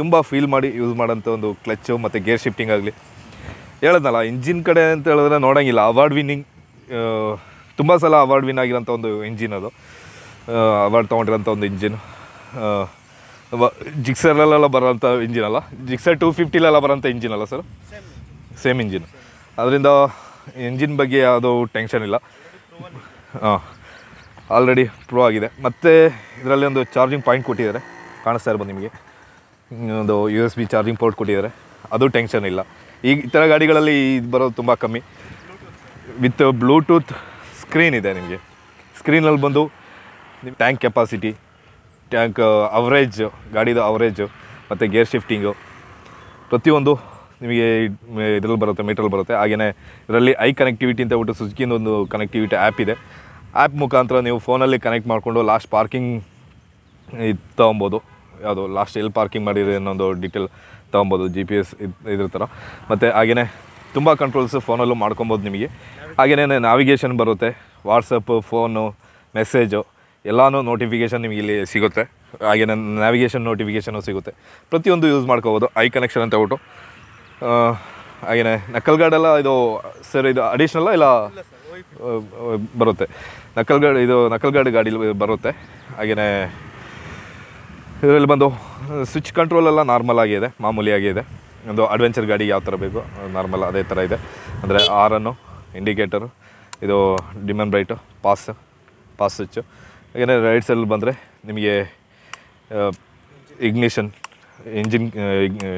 ತುಂಬ ಫೀಲ್ ಮಾಡಿ ಯೂಸ್ ಮಾಡೋಂಥ ಒಂದು ಕ್ಲಚ್ಚು ಮತ್ತು ಗೇರ್ ಶಿಫ್ಟಿಂಗ್ ಆಗಲಿ. ಹೇಳೋದಲ್ಲ ಇಂಜಿನ್ ಕಡೆ ಅಂತ ಹೇಳಿದ್ರೆ ನೋಡೋಂಗಿಲ್ಲ. ಅವಾರ್ಡ್ ವಿನ್ನಿಂಗ್ ತುಂಬ ಸಲ ಅವಾರ್ಡ್ ವಿನ್ ಆಗಿರೋಂಥ ಒಂದು ಇಂಜಿನ್ ಅದು. ಅವಾರ್ಡ್ ತೊಗೊಂಡಿರೋಂಥ ಒಂದು ಇಂಜಿನ್ ಜಿಕ್ಸರ್ಲೆಲ್ಲ ಬರೋಂಥ ಇಂಜಿನ್ ಅಲ್ಲ? ಜಿಕ್ಸರ್ ಟು ಫಿಫ್ಟಿಲೆಲ್ಲ ಬರೋಂಥ ಇಂಜಿನ್ ಅಲ್ಲ ಸರ್ ಸೇಮ್ ಇಂಜಿನ್ ಅದರಿಂದ ಇಂಜಿನ್ ಬಗ್ಗೆ ಯಾವುದೋ ಟೆನ್ಷನ್ ಇಲ್ಲ. ಹಾಂ ಆಲ್ರೆಡಿ ಪ್ರೂವ್ ಆಗಿದೆ. ಮತ್ತು ಇದರಲ್ಲಿ ಒಂದು ಚಾರ್ಜಿಂಗ್ ಪಾಯಿಂಟ್ ಕೊಟ್ಟಿದ್ದಾರೆ. ಕಾಣಿಸ್ತಾ ಇರ್ಬೋದು ನಿಮಗೆ. ಒಂದು U S B charging port ಕೊಟ್ಟಿದ್ದಾರೆ. ಅದು ಟೆನ್ಷನ್ ಇಲ್ಲ. ಈಗ ಈ ಥರ ಗಾಡಿಗಳಲ್ಲಿ ಇದು ಬರೋದು ತುಂಬ ಕಮ್ಮಿ. ವಿತ್ ಬ್ಲೂಟೂತ್ ಸ್ಕ್ರೀನ್ ಇದೆ ನಿಮಗೆ. ಸ್ಕ್ರೀನಲ್ಲಿ ಬಂದು ನಿಮ್ಮ ಟ್ಯಾಂಕ್ ಕೆಪಾಸಿಟಿ ಟ್ಯಾಂಕ್ ಅವರೇಜ್ ಗಾಡಿದು ಅವರೇಜು ಮತ್ತು ಗೇರ್ ಶಿಫ್ಟಿಂಗು ಪ್ರತಿಯೊಂದು ನಿಮಗೆ ಇದರಲ್ಲಿ ಬರುತ್ತೆ ಮೀಟ್ರಲ್ಲಿ ಬರುತ್ತೆ. ಹಾಗೆಯೇ ಇದರಲ್ಲಿ ಐ ಕನೆಕ್ಟಿವಿಟಿ ಅಂತ ಬಿಟ್ಟು ಸುಜುಕಿಯಿಂದ ಒಂದು ಕನೆಕ್ಟಿವಿಟಿ ಆ್ಯಪ್ ಇದೆ. ಆ್ಯಪ್ ಮುಖಾಂತರ ನೀವು ಫೋನಲ್ಲಿ ಕನೆಕ್ಟ್ ಮಾಡಿಕೊಂಡು ಲಾಸ್ಟ್ ಪಾರ್ಕಿಂಗ್ ಇದು ತೊಗೊಬೋದು. ಯಾವುದು ಲಾಸ್ಟ್ ಎಲ್ಲಿ ಪಾರ್ಕಿಂಗ್ ಮಾಡಿರಿ ಅನ್ನೋದು ಡೀಟೇಲ್ ತೊಗೊಬೋದು ಜಿ ಪಿ ಎಸ್ ಇದ್ರ ಥರ. ಮತ್ತು ಹಾಗೆಯೇ ತುಂಬ ಕಂಟ್ರೋಲ್ಸ್ ಫೋನಲ್ಲೂ ಮಾಡ್ಕೊಬೋದು ನಿಮಗೆ. ಹಾಗೆಯೇ ನಾವಿಗೇಷನ್ ಬರುತ್ತೆ ವಾಟ್ಸಪ್ಪು ಫೋನು ಮೆಸೇಜು ಎಲ್ಲನೂ ನೋಟಿಫಿಕೇಷನ್ ನಿಮಗೆ ಇಲ್ಲಿ ಸಿಗುತ್ತೆ. ಹಾಗೆಯೇ ನ್ಯಾವಿಗೇಷನ್ ನೋಟಿಫಿಕೇಷನು ಸಿಗುತ್ತೆ. ಪ್ರತಿಯೊಂದು ಯೂಸ್ ಮಾಡ್ಕೋಬೋದು ಐ ಕನೆಕ್ಷನ್ ಅಂತ ಹೇಳ್ಬಿಟ್ಟು. ಹಾಗೆಯೇ ನಕಲ್ ಗಾರ್ಡೆಲ್ಲ ಇದು ಸರ್, ಇದು ಅಡಿಷ್ನಲ್ಲ ಇಲ್ಲ ಬರುತ್ತೆ. ನಕಲ್ ಗಾಡಿ ಇದು ನಕಲ್ ಗಾಡಿ ಬರುತ್ತೆ. ಹಾಗೆಯೇ ಇದರಲ್ಲಿ ಬಂದು ಸ್ವಿಚ್ ಕಂಟ್ರೋಲ್ ಎಲ್ಲ ನಾರ್ಮಲ್ ಆಗಿದೆ ಮಾಮೂಲಿ ಆಗಿದೆ ಒಂದು ಅಡ್ವೆಂಚರ್ ಗಾಡಿ ಯಾವ ಥರ ಬೇಕು ನಾರ್ಮಲ್ ಅದೇ ಥರ ಇದೆ. ಅಂದರೆ ಆರನ್ನು ಇಂಡಿಕೇಟರು ಇದು dim and bright pass pass switch ಹಾಗೆಯೇ ರೈಟ್ ಸೈಡಲ್ಲಿ ಬಂದರೆ ನಿಮಗೆ ignition engine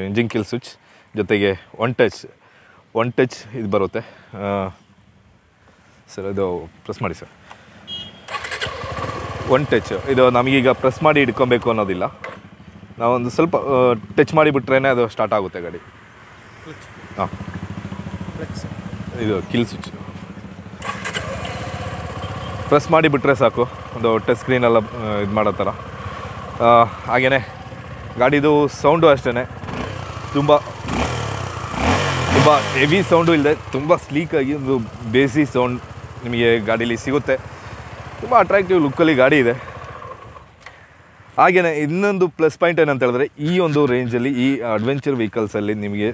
engine kill switch ಜೊತೆಗೆ ಒನ್ ಟಚ್ ಒನ್ ಟಚ್ ಇದು ಬರುತ್ತೆ. ಸರ್, ಇದು ಪ್ರೆಸ್ ಮಾಡಿ, ಸರ್. ಒನ್ ಟಚ್ ಇದು ನಮಗೀಗ ಪ್ರೆಸ್ ಮಾಡಿ ಇಟ್ಕೊಬೇಕು ಅನ್ನೋದಿಲ್ಲ. ನಾವೊಂದು ಸ್ವಲ್ಪ ಟಚ್ ಮಾಡಿ ಬಿಟ್ರೇ ಅದು ಸ್ಟಾರ್ಟ್ ಆಗುತ್ತೆ ಗಾಡಿ. ಹಾಂ. ಇದು ಕಿಲ್ ಸ್ವಿಚ್ ಪ್ರೆಸ್ ಮಾಡಿ ಬಿಟ್ಟರೆ ಸಾಕು. ಒಂದು ಟಚ್ ಸ್ಕ್ರೀನೆಲ್ಲ ಇದು ಮಾಡೋ ಥರ ಹಾಗೆಯೇ ಗಾಡಿದು ಸೌಂಡು ಅಷ್ಟೇ ತುಂಬ ತುಂಬ ಹೆವಿ ಸೌಂಡು ಇಲ್ಲದೆ ತುಂಬ ಸ್ಲೀಕಾಗಿ ಒಂದು ಬೇಸಿ ಸೌಂಡ್ ನಿಮಗೆ ಗಾಡೀಲಿ ಸಿಗುತ್ತೆ. ತುಂಬ ಅಟ್ರಾಕ್ಟಿವ್ ಲುಕ್ಕಲ್ಲಿ ಗಾಡಿ ಇದೆ. ಹಾಗೆಯೇ ಇನ್ನೊಂದು ಪ್ಲಸ್ ಪಾಯಿಂಟ್ ಏನಂತ ಹೇಳಿದ್ರೆ ಈ ಒಂದು ರೇಂಜಲ್ಲಿ ಈ ಅಡ್ವೆಂಚರ್ ವೆಹಿಕಲ್ಸಲ್ಲಿ ನಿಮಗೆ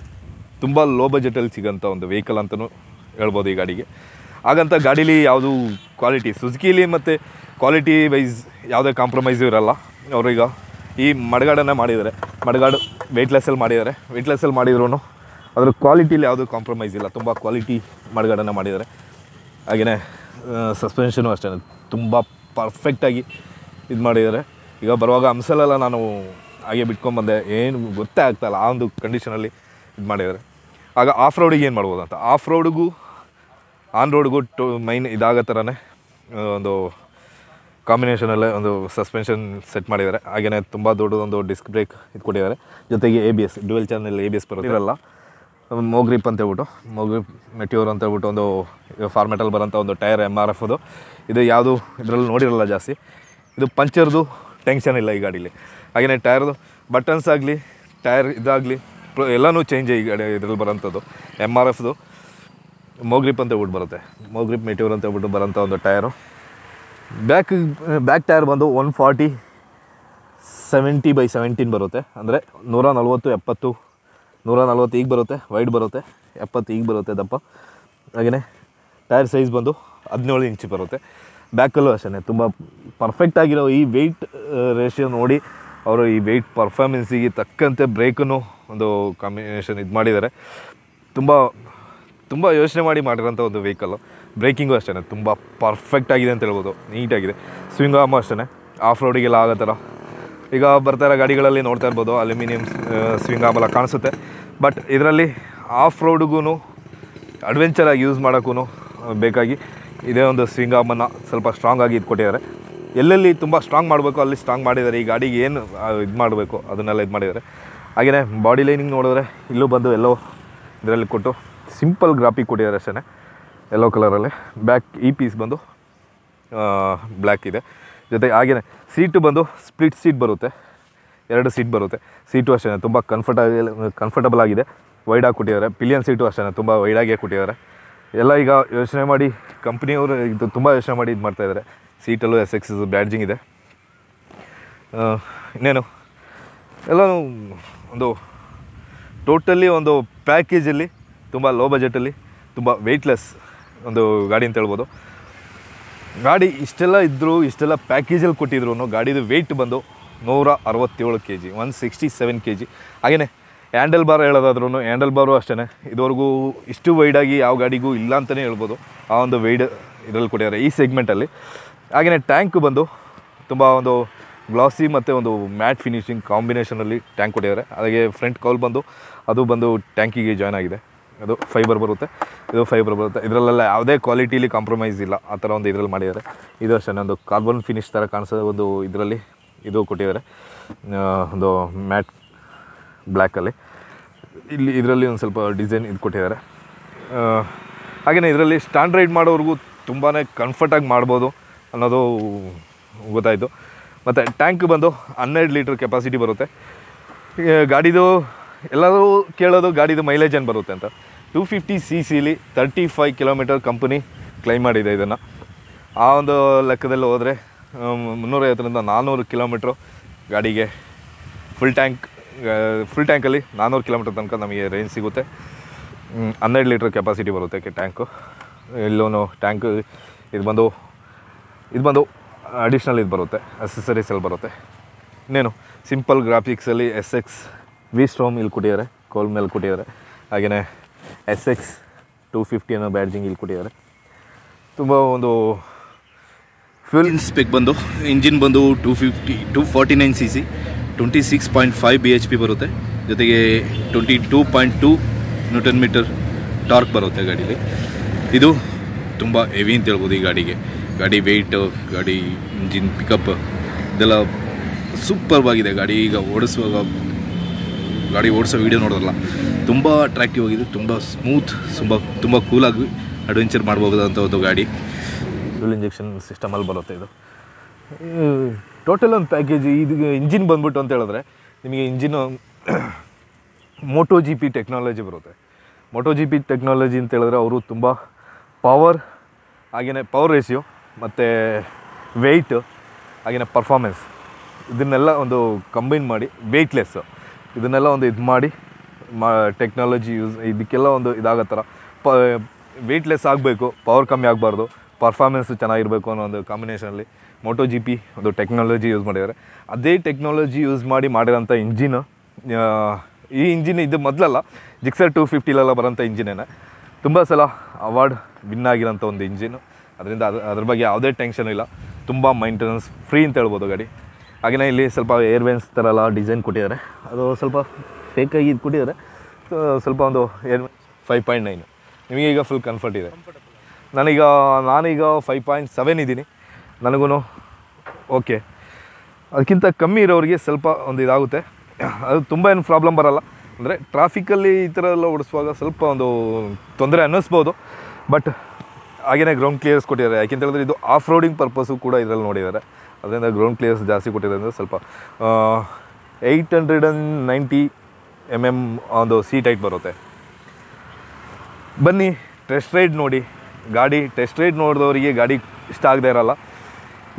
ತುಂಬ ಲೋ ಬಜೆಟಲ್ಲಿ ಸಿಗೋಂಥ ಒಂದು ವೆಹಿಕಲ್ ಅಂತಲೂ ಹೇಳ್ಬೋದು ಈ ಗಾಡಿಗೆ. ಹಾಗಂತ ಗಾಡೀಲಿ ಯಾವುದು ಕ್ವಾಲಿಟಿ ಸುಜುಕಿಲಿ ಮತ್ತು ಕ್ವಾಲಿಟಿ ವೈಸ್ ಯಾವುದೇ ಕಾಂಪ್ರಮೈಸು ಇರೋಲ್ಲ. ಅವರೀಗ ಈ ಮಡಗಾಡನ್ನು ಮಾಡಿದ್ದಾರೆ. ಮಡಗಾಡು ವೆಯ್ಟ್ಲೆಸ್ಸಲ್ಲಿ ಮಾಡಿದ್ದಾರೆ. ವೆಯ್ಟ್ಲೆಸ್ಸಲ್ಲಿ ಮಾಡಿದ್ರು ಅದ್ರ ಕ್ವಾಲಿಟಿಲಿ ಯಾವುದೂ ಕಾಂಪ್ರಮೈಸ್ ಇಲ್ಲ. ತುಂಬ ಕ್ವಾಲಿಟಿ ಮಡಗಾಡನ್ನು ಮಾಡಿದ್ದಾರೆ. ಹಾಗೆಯೇ ಸಸ್ಪೆನ್ಷನು ಅಷ್ಟೇ. ತುಂಬ ಪರ್ಫೆಕ್ಟಾಗಿ ಇದು ಮಾಡಿದ್ದಾರೆ. ಈಗ ಬರುವಾಗ ಅಂಸಲೆಲ್ಲ ನಾನು ಹಾಗೆ ಬಿಟ್ಕೊಂಬಂದೆ. ಏನು ಗೊತ್ತೇ ಆಗ್ತಾಯಿಲ್ಲ ಆ ಒಂದು ಕಂಡೀಷನಲ್ಲಿ ಇದು ಮಾಡಿದ್ದಾರೆ. ಆಗ ಆಫ್ ರೋಡಿಗೆ ಏನು ಮಾಡ್ಬೋದು ಅಂತ? ಆಫ್ ರೋಡಿಗೂ ಆನ್ ರೋಡ್ಗೂ ಟು ಮೈನ್ ಇದಾಗೋ ಥರನೇ ಒಂದು ಕಾಂಬಿನೇಷನಲ್ಲೇ ಒಂದು ಸಸ್ಪೆನ್ಷನ್ ಸೆಟ್ ಮಾಡಿದ್ದಾರೆ. ಹಾಗೆಯೇ ತುಂಬ ದೊಡ್ಡದೊಂದು ಡಿಸ್ಕ್ ಬ್ರೇಕ್ ಇದು ಕೊಟ್ಟಿದ್ದಾರೆ ಜೊತೆಗೆ A B S dual channel A B S ಬರುತ್ತೆ. ಇರಲ್ಲ. ಮೋಗ್ರಿಪ್ ಅಂತ ಹೇಳ್ಬಿಟ್ಟು, ಮೋಗ್ರಿಪ್ ಮೆಟ್ಯೂರ್ ಅಂತ ಹೇಳ್ಬಿಟ್ಟು ಒಂದು ಫಾರ್ಮೆಟಲ್ಲಿ ಬರೋಂಥ ಒಂದು ಟೈರ್ ಎಂ ಆರ್ ಎಫ್ದು ಇದು ಯಾವುದು ಇದರಲ್ಲಿ ನೋಡಿರಲ್ಲ ಜಾಸ್ತಿ. ಇದು ಪಂಚರ್ದು ಟೆನ್ಷನ್ ಇಲ್ಲ ಈ ಗಾಡೀಲಿ. ಹಾಗೆಯೇ ಟೈರ್ದು, ಬಟನ್ಸ್ ಆಗಲಿ, ಟೈರ್ ಇದಾಗಲಿ ಎಲ್ಲನೂ ಚೇಂಜ್ ಈ ಗಾಡಿ, ಇದರಲ್ಲಿ ಬರೋಂಥದ್ದು. ಎಂ ಆರ್ ಎಫ್ದು ಮೋಗ್ರಿಪ್ ಅಂತ ಹೇಳ್ಬಿಟ್ಟು ಬರುತ್ತೆ. ಮೋಗ್ರಿಪ್ ಮೆಟ್ಯೂರ್ ಅಂತ ಹೇಳ್ಬಿಟ್ಟು ಬರೋಂಥ ಒಂದು ಟೈರು. ಬ್ಯಾಕ್ ಬ್ಯಾಕ್ ಟೈರ್ ಬಂದು one forty seventy by seventeen ಬರುತ್ತೆ. ಅಂದರೆ ನೂರ ನಲ್ವತ್ತು ಎಪ್ಪತ್ತು ನೂರ ನಲ್ವತ್ತು ಈಗ ಬರುತ್ತೆ ವೈಡ್ ಬರುತ್ತೆ, ಎಪ್ಪತ್ತು ಈಗ ಬರುತ್ತೆ ದಪ್ಪ. ಹಾಗೆಯೇ ಟೈರ್ ಸೈಜ್ ಬಂದು ಹದಿನೇಳು ಇಂಚ್ ಬರುತ್ತೆ. ಬ್ಯಾಕಲ್ಲೂ ಅಷ್ಟೇ ತುಂಬ ಪರ್ಫೆಕ್ಟ್ ಆಗಿರೋ ಈ ವೆಯ್ಟ್ ರೇಷಿಯೋ ನೋಡಿ ಅವರು ಈ ವೆಯ್ಟ್ ಪರ್ಫಾರ್ಮೆನ್ಸಿಗೆ ತಕ್ಕಂತೆ ಬ್ರೇಕನ್ನು ಒಂದು ಕಾಂಬಿನೇಷನ್ ಇದು ಮಾಡಿದ್ದಾರೆ. ತುಂಬ ತುಂಬ ಯೋಚನೆ ಮಾಡಿ ಮಾಡಿರೋಂಥ ಒಂದು ವೆಹಿಕಲ್ಲು ಬ್ರೇಕಿಂಗು ಅಷ್ಟೇ ತುಂಬ ಪರ್ಫೆಕ್ಟ್ ಆಗಿದೆ ಅಂತ ಹೇಳ್ಬೋದು ನೀಟಾಗಿದೆ ಸ್ವಿಂಗ್ ಆಮು ಅಷ್ಟೇ ಆಫ್ ರೋಡಿಗೆಲ್ಲ ಆಗೋ ಥರ ಈಗ ಬರ್ತಾ ಇರೋ ಗಾಡಿಗಳಲ್ಲಿ ನೋಡ್ತಾ ಇರ್ಬೋದು, ಅಲ್ಯೂಮಿನಿಯಂ ಸ್ವಿಂಗ್ ಆಮಲ್ಲ ಕಾಣಿಸುತ್ತೆ. ಬಟ್ ಇದರಲ್ಲಿ ಆಫ್ ರೋಡ್ಗೂ ಅಡ್ವೆಂಚರಾಗಿ ಯೂಸ್ ಮಾಡೋಕ್ಕೂ ಬೇಕಾಗಿ ಇದೇ ಒಂದು ಸ್ವಿಂಗ್ ಆಮನ್ನು ಸ್ವಲ್ಪ ಸ್ಟ್ರಾಂಗ್ ಆಗಿ ಇದು ಕೊಟ್ಟಿದ್ದಾರೆ ಎಲ್ಲೆಲ್ಲಿ ತುಂಬ ಸ್ಟ್ರಾಂಗ್ ಮಾಡಬೇಕು ಅಲ್ಲಿ ಸ್ಟ್ರಾಂಗ್ ಮಾಡಿದ್ದಾರೆ. ಈ ಗಾಡಿಗೆ ಏನು ಇದು ಮಾಡಬೇಕು, ಅದನ್ನೆಲ್ಲ ಇದು ಮಾಡಿದ್ದಾರೆ. ಹಾಗೆಯೇ ಬಾಡಿ ಲೈನಿಂಗ್ ನೋಡಿದ್ರೆ ಇಲ್ಲೂ ಬಂದು ಎಲ್ಲೋ ಇದರಲ್ಲಿ ಕೊಟ್ಟು ಸಿಂಪಲ್ ಗ್ರಾಫಿಕ್ ಕೊಟ್ಟಿದ್ದಾರೆ ಅಷ್ಟೇ ಎಲ್ಲೋ ಕಲರಲ್ಲಿ ಬ್ಯಾಕ್ ಈ ಪೀಸ್ ಬಂದು ಬ್ಲ್ಯಾಕ್ ಇದೆ. ಜೊತೆ ಹಾಗೆಯೇ ಸೀಟು ಬಂದು ಸ್ಪ್ಲಿಟ್ ಸೀಟ್ ಬರುತ್ತೆ. ಎರಡು ಸೀಟ್ ಬರುತ್ತೆ. ಸೀಟು ಅಷ್ಟೇ ತುಂಬ ಕಂಫರ್ಟಬಲ್ ಕಂಫರ್ಟಬಲ್ ಆಗಿದೆ. ವೈಡಾಗಿ ಕೊಟ್ಟಿದ್ದಾರೆ. ಪಿಲಿಯನ್ ಸೀಟು ಅಷ್ಟೇ ತುಂಬ ವೈಡಾಗಿಯೇ ಕೊಟ್ಟಿದ್ದಾರೆ. ಎಲ್ಲ ಈಗ ಯೋಚನೆ ಮಾಡಿ ಕಂಪ್ನಿಯವರು ಇದು ತುಂಬ ಯೋಚನೆ ಮಾಡಿ ಇದು ಮಾಡ್ತಾಯಿದ್ದಾರೆ ಸೀಟಲ್ಲೂ ಎಸ್ ಎಕ್ಸ್ ಬ್ಯಾಡ್ಜಿಂಗ್ ಇದೆ. ಇನ್ನೇನು? ಎಲ್ಲ ಒಂದು ಟೋಟಲಿ ಒಂದು ಪ್ಯಾಕೇಜಲ್ಲಿ ತುಂಬ ಲೋ ಬಜೆಟಲ್ಲಿ ತುಂಬ ವೆಯ್ಟ್ಲೆಸ್ ಒಂದು ಗಾಡಿ ಅಂತ ಹೇಳ್ಬೋದು. ಗಾಡಿ ಇಷ್ಟೆಲ್ಲ ಇದ್ದರು ಇಷ್ಟೆಲ್ಲ ಪ್ಯಾಕೇಜಲ್ಲಿ ಕೊಟ್ಟಿದ್ರು ಗಾಡಿದು ವೆಯ್ಟ್ ಬಂದು ನೂರ ಅರವತ್ತೇಳು K G one sixty seven K G ಹಾಗೆಯೇ ಹ್ಯಾಂಡಲ್ ಬಾರ್ ಹೇಳೋದಾದ್ರೂ ಹ್ಯಾಂಡಲ್ ಬಾರು ಅಷ್ಟೇ ಇದುವರೆಗೂ ಇಷ್ಟು ವೈಡಾಗಿ ಯಾವ ಗಾಡಿಗೂ ಇಲ್ಲ ಅಂತಲೇ ಹೇಳ್ಬೋದು. ಆ ಒಂದು ವೈಡ್ ಇದರಲ್ಲಿ ಕೊಟ್ಟಿದ್ದಾರೆ ಈ ಸೆಗ್ಮೆಂಟಲ್ಲಿ ಹಾಗೆಯೇ ಟ್ಯಾಂಕ್ ಬಂದು ತುಂಬ ಒಂದು ಗ್ಲಾಸಿ ಮತ್ತು ಒಂದು ಮ್ಯಾಟ್ ಫಿನಿಶಿಂಗ್ ಕಾಂಬಿನೇಷನಲ್ಲಿ ಟ್ಯಾಂಕ್ ಕೊಟ್ಟಿದ್ದಾರೆ. ಹಾಗೆ ಫ್ರಂಟ್ ಕೌಲ್ ಬಂದು ಅದು ಬಂದು ಟ್ಯಾಂಕಿಗೆ ಜಾಯ್ನ್ ಆಗಿದೆ. ಅದು ಫೈಬರ್ ಬರುತ್ತೆ. ಇದು ಫೈಬರ್ ಬರುತ್ತೆ. ಇದರಲ್ಲೆಲ್ಲ ಯಾವುದೇ ಕ್ವಾಲಿಟಿಲಿ ಕಾಂಪ್ರಮೈಸ್ ಇಲ್ಲ. ಆ ಥರ ಒಂದು ಇದರಲ್ಲಿ ಮಾಡಿದ್ದಾರೆ. ಇದು ಅಷ್ಟೇ ಒಂದು ಕಾರ್ಬನ್ ಫಿನಿಶ್ ಥರ ಕಾಣಿಸೋ ಒಂದು ಇದರಲ್ಲಿ ಇದು ಕೊಟ್ಟಿದ್ದಾರೆ. ಒಂದು ಮ್ಯಾಟ್ ಬ್ಲ್ಯಾಕಲ್ಲಿ. ಇಲ್ಲಿ ಇದರಲ್ಲಿ ಒಂದು ಸ್ವಲ್ಪ ಡಿಸೈನ್ ಇದು ಕೊಟ್ಟಿದ್ದಾರೆ. ಹಾಗೆಯೇ ಇದರಲ್ಲಿ ಸ್ಟ್ಯಾಂಡ್ ರೈಡ್ ಮಾಡೋರ್ಗೂ ತುಂಬಾ ಕಂಫರ್ಟಾಗಿ ಮಾಡ್ಬೋದು ಅನ್ನೋದು ಗೊತ್ತಾಯಿತು. ಮತ್ತು ಟ್ಯಾಂಕ್ ಬಂದು ಹನ್ನೆರಡು ಲೀಟ್ರ್ ಕೆಪಾಸಿಟಿ ಬರುತ್ತೆ. ಗಾಡಿದು ಎಲ್ಲರೂ ಕೇಳೋದು ಗಾಡಿದು ಮೈಲೇಜ್ ಏನು ಬರುತ್ತೆ ಅಂತ. Two fifty C ಸಿಲಿ thirty five kilometre company claim ಮಾಡಿದೆ ಇದನ್ನು. ಆ ಒಂದು ಲೆಕ್ಕದಲ್ಲಿ ಹೋದರೆ ಮುನ್ನೂರೈವತ್ತರಿಂದ ನಾನ್ನೂರು ಕಿಲೋಮೀಟ್ರು ಗಾಡಿಗೆ ಫುಲ್ ಟ್ಯಾಂಕ್ ಫುಲ್ ಟ್ಯಾಂಕಲ್ಲಿ ನಾನ್ನೂರು ಕಿಲೋಮೀಟರ್ ತನಕ ನಮಗೆ ರೇಂಜ್ ಸಿಗುತ್ತೆ. ಹನ್ನೆರಡು ಲೀಟ್ರ್ ಕೆಪಾಸಿಟಿ ಬರುತ್ತೆ ಟ್ಯಾಂಕು ಇಲ್ಲೂ ಟ್ಯಾಂಕ್ ಇದು ಬಂದು ಇದು ಬಂದು ಅಡಿಷ್ನಲ್ ಇದು ಬರುತ್ತೆ ಅಸೆಸರೀಸಲ್ಲಿ ಬರುತ್ತೆ. ಇನ್ನೇನು ಸಿಂಪಲ್ ಗ್ರಾಫಿಕ್ಸಲ್ಲಿ ಎಸ್ ಎಕ್ಸ್ ವಿ ಸ್ಟ್ರೋಮ್ ಇಲ್ಲಿ ಕೊಟ್ಟಿದ್ದಾರೆ ಕೋಲ್ ಮೇಲೆ ಕೊಟ್ಟಿದ್ದಾರೆ. ಹಾಗೆಯೇ ಎಸ್ ಎಕ್ಸ್ ಟೂ ಫಿಫ್ಟಿ ಅನ್ನೋ ಬ್ಯಾಡ್ಜಿಂಗ್ ಇಲ್ಲಿ ಕೊಟ್ಟಿದ್ದಾರೆ. ತುಂಬ ಒಂದು ಫ್ಯೂಲ್ ಸ್ಪೆಕ್ ಬಂದು ಇಂಜಿನ್ ಬಂದು two fifty two forty nine C C twenty six point five B H P ಬರುತ್ತೆ. ಜೊತೆಗೆ twenty two point two newton metre torque ಬರುತ್ತೆ ಗಾಡೀಲಿ. ಇದು ತುಂಬ ಹೆವಿ ಅಂತ ಹೇಳ್ಬೋದು ಈ ಗಾಡಿಗೆ. ಗಾಡಿ ವೆಯ್ಟು ಗಾಡಿ ಇಂಜಿನ್ ಪಿಕಪ್ ಇದೆಲ್ಲ ಸೂಪರ್ವಾಗಿದೆ ಗಾಡಿ ಈಗ ಓಡಿಸುವಾಗ ಗಾಡಿ ಓಡಿಸೋ ವೀಡಿಯೋ ನೋಡೋದಲ್ಲ ತುಂಬ ಅಟ್ರಾಕ್ಟಿವ್ ಆಗಿದೆ, ತುಂಬ ಸ್ಮೂತ್ ತುಂಬ ತುಂಬ ಕೂಲಾಗಿ ಅಡ್ವೆಂಚರ್ ಮಾಡ್ಬೋದಂಥ ಒಂದು ಗಾಡಿ. ಫ್ಯೂಲ್ ಇಂಜೆಕ್ಷನ್ ಸಿಸ್ಟಮಲ್ಲಿ ಬರುತ್ತೆ ಇದು. ಟೋಟಲ್ ಒಂದು ಪ್ಯಾಕೇಜ್ ಇದು ಇಂಜಿನ್ ಬಂದ್ಬಿಟ್ಟು ಅಂತ ಹೇಳಿದ್ರೆ, ನಿಮಗೆ engine Moto G P technology ಬರುತ್ತೆ. ಮೋಟೋ ಜಿ ಪಿ ಟೆಕ್ನಾಲಜಿ ಅಂತ ಹೇಳಿದ್ರೆ ಅವರು ತುಂಬ ಪವರ್ ಹಾಗೆಯೇ ಪವರ್ ರೇಷಿಯೋ ಮತ್ತು ವೆಯ್ಟ್ ಹಾಗೆಯೇ ಪರ್ಫಾಮೆನ್ಸ್ ಇದನ್ನೆಲ್ಲ ಒಂದು ಕಂಬೈನ್ ಮಾಡಿ ವೆಯ್ಟ್ಲೆಸ್ ಇದನ್ನೆಲ್ಲ ಒಂದು ಇದು ಮಾಡಿ, ಮಾ ಟೆಕ್ನಾಲಜಿ ಯೂಸ್ ಇದಕ್ಕೆಲ್ಲ ಒಂದು ಇದಾಗೋ ಥರ ಪ ವೆಯ್ಟ್ಲೆಸ್ ಆಗಬೇಕು ಪವರ್ ಕಮ್ಮಿ ಆಗಬಾರ್ದು ಪರ್ಫಾರ್ಮೆನ್ಸ್ ಚೆನ್ನಾಗಿರಬೇಕು ಅನ್ನೋ ಒಂದು ಕಾಂಬಿನೇಷನಲ್ಲಿ ಮೋಟೋ ಜಿ ಪಿ ಒಂದು ಟೆಕ್ನಾಲಜಿ ಯೂಸ್ ಮಾಡಿದ್ದಾರೆ. ಅದೇ ಟೆಕ್ನಾಲಜಿ ಯೂಸ್ ಮಾಡಿ ಮಾಡಿರೋಂಥ ಇಂಜಿನ್ ಈ ಇಂಜಿನ್ ಇದು ಮೊದಲಲ್ಲ ಜಿಕ್ಸರ್ ಟು ಫಿಫ್ಟಿಲೆಲ್ಲ ಬರೋಂಥ ಇಂಜಿನೇನೆ ತುಂಬ ಸಲ ಅವಾರ್ಡ್ ವಿನ್ ಆಗಿರೋಂಥ ಒಂದು ಇಂಜಿನು ಅದರಿಂದ ಅದು, ಅದ್ರ ಬಗ್ಗೆ ಯಾವುದೇ ಟೆನ್ಷನ್ ಇಲ್ಲ. ತುಂಬ ಮೈಂಟೆನೆನ್ಸ್ ಫ್ರೀ ಅಂತ ಹೇಳ್ಬೋದು ಗಾಡಿ. ಹಾಗೆಯೇ ಇಲ್ಲಿ ಸ್ವಲ್ಪ ಏರ್ವೇನ್ಸ್ ಥರ ಎಲ್ಲ ಡಿಸೈನ್ ಕೊಟ್ಟಿದ್ದಾರೆ. ಅದು ಸ್ವಲ್ಪ ಫೇಕಾಗಿ ಇದು ಕೊಟ್ಟಿದ್ದಾರೆ. ಸ್ವಲ್ಪ ಒಂದು ಏರ್ ಫೈವ್ ಪಾಯಿಂಟ್ ನೈನು ನಿಮಗೆ ಈಗ ಫುಲ್ ಕಂಫರ್ಟ್ ಇದೆ. ನನಗೀಗ ನಾನೀಗ ಫೈವ್ ಪಾಯಿಂಟ್ ಸೆವೆನ್ ಇದ್ದೀನಿ. ನನಗೂ ಓಕೆ ಅದಕ್ಕಿಂತ ಕಮ್ಮಿ ಇರೋರಿಗೆ ಸ್ವಲ್ಪ ಒಂದು ಇದಾಗುತ್ತೆ. ಅದು ತುಂಬ ಏನು ಪ್ರಾಬ್ಲಮ್ ಬರಲ್ಲ. ಅಂದರೆ ಟ್ರಾಫಿಕಲ್ಲಿ ಈ ಥರ ಎಲ್ಲ ಓಡಿಸುವಾಗ ಸ್ವಲ್ಪ ಒಂದು ತೊಂದರೆ ಅನ್ನಿಸ್ಬೋದು. ಬಟ್ ಹಾಗೆಯೇ ಗ್ರೌಂಡ್ ಕ್ಲಿಯರ್ಸ್ ಕೊಟ್ಟಿದ್ದಾರೆ. ಯಾಕೆಂತ ಹೇಳಿದ್ರೆ ಇದು ಆಫ್ ರೋಡಿಂಗ್ ಪರ್ಪಸ್ಸು ಕೂಡ ಇದರಲ್ಲಿ ನೋಡಿದ್ದಾರೆ. ಅದರಿಂದ ಗ್ರೌಂಡ್ ಕ್ಲಿಯರ್ಸ್ ಜಾಸ್ತಿ ಕೊಟ್ಟಿರೋದ್ರಿಂದ ಸ್ವಲ್ಪ eight hundred and ninety M M ಒಂದು ಸೀಟ್ ಹೈಟ್ ಬರುತ್ತೆ. ಬನ್ನಿ ಟೆಸ್ಟ್ ರೈಡ್ ನೋಡಿ. ಗಾಡಿ ಟೆಸ್ಟ್ ರೈಡ್ ನೋಡಿದವರಿಗೆ ಗಾಡಿ ಇಷ್ಟ ಆಗದೆ ಇರಲ್ಲ.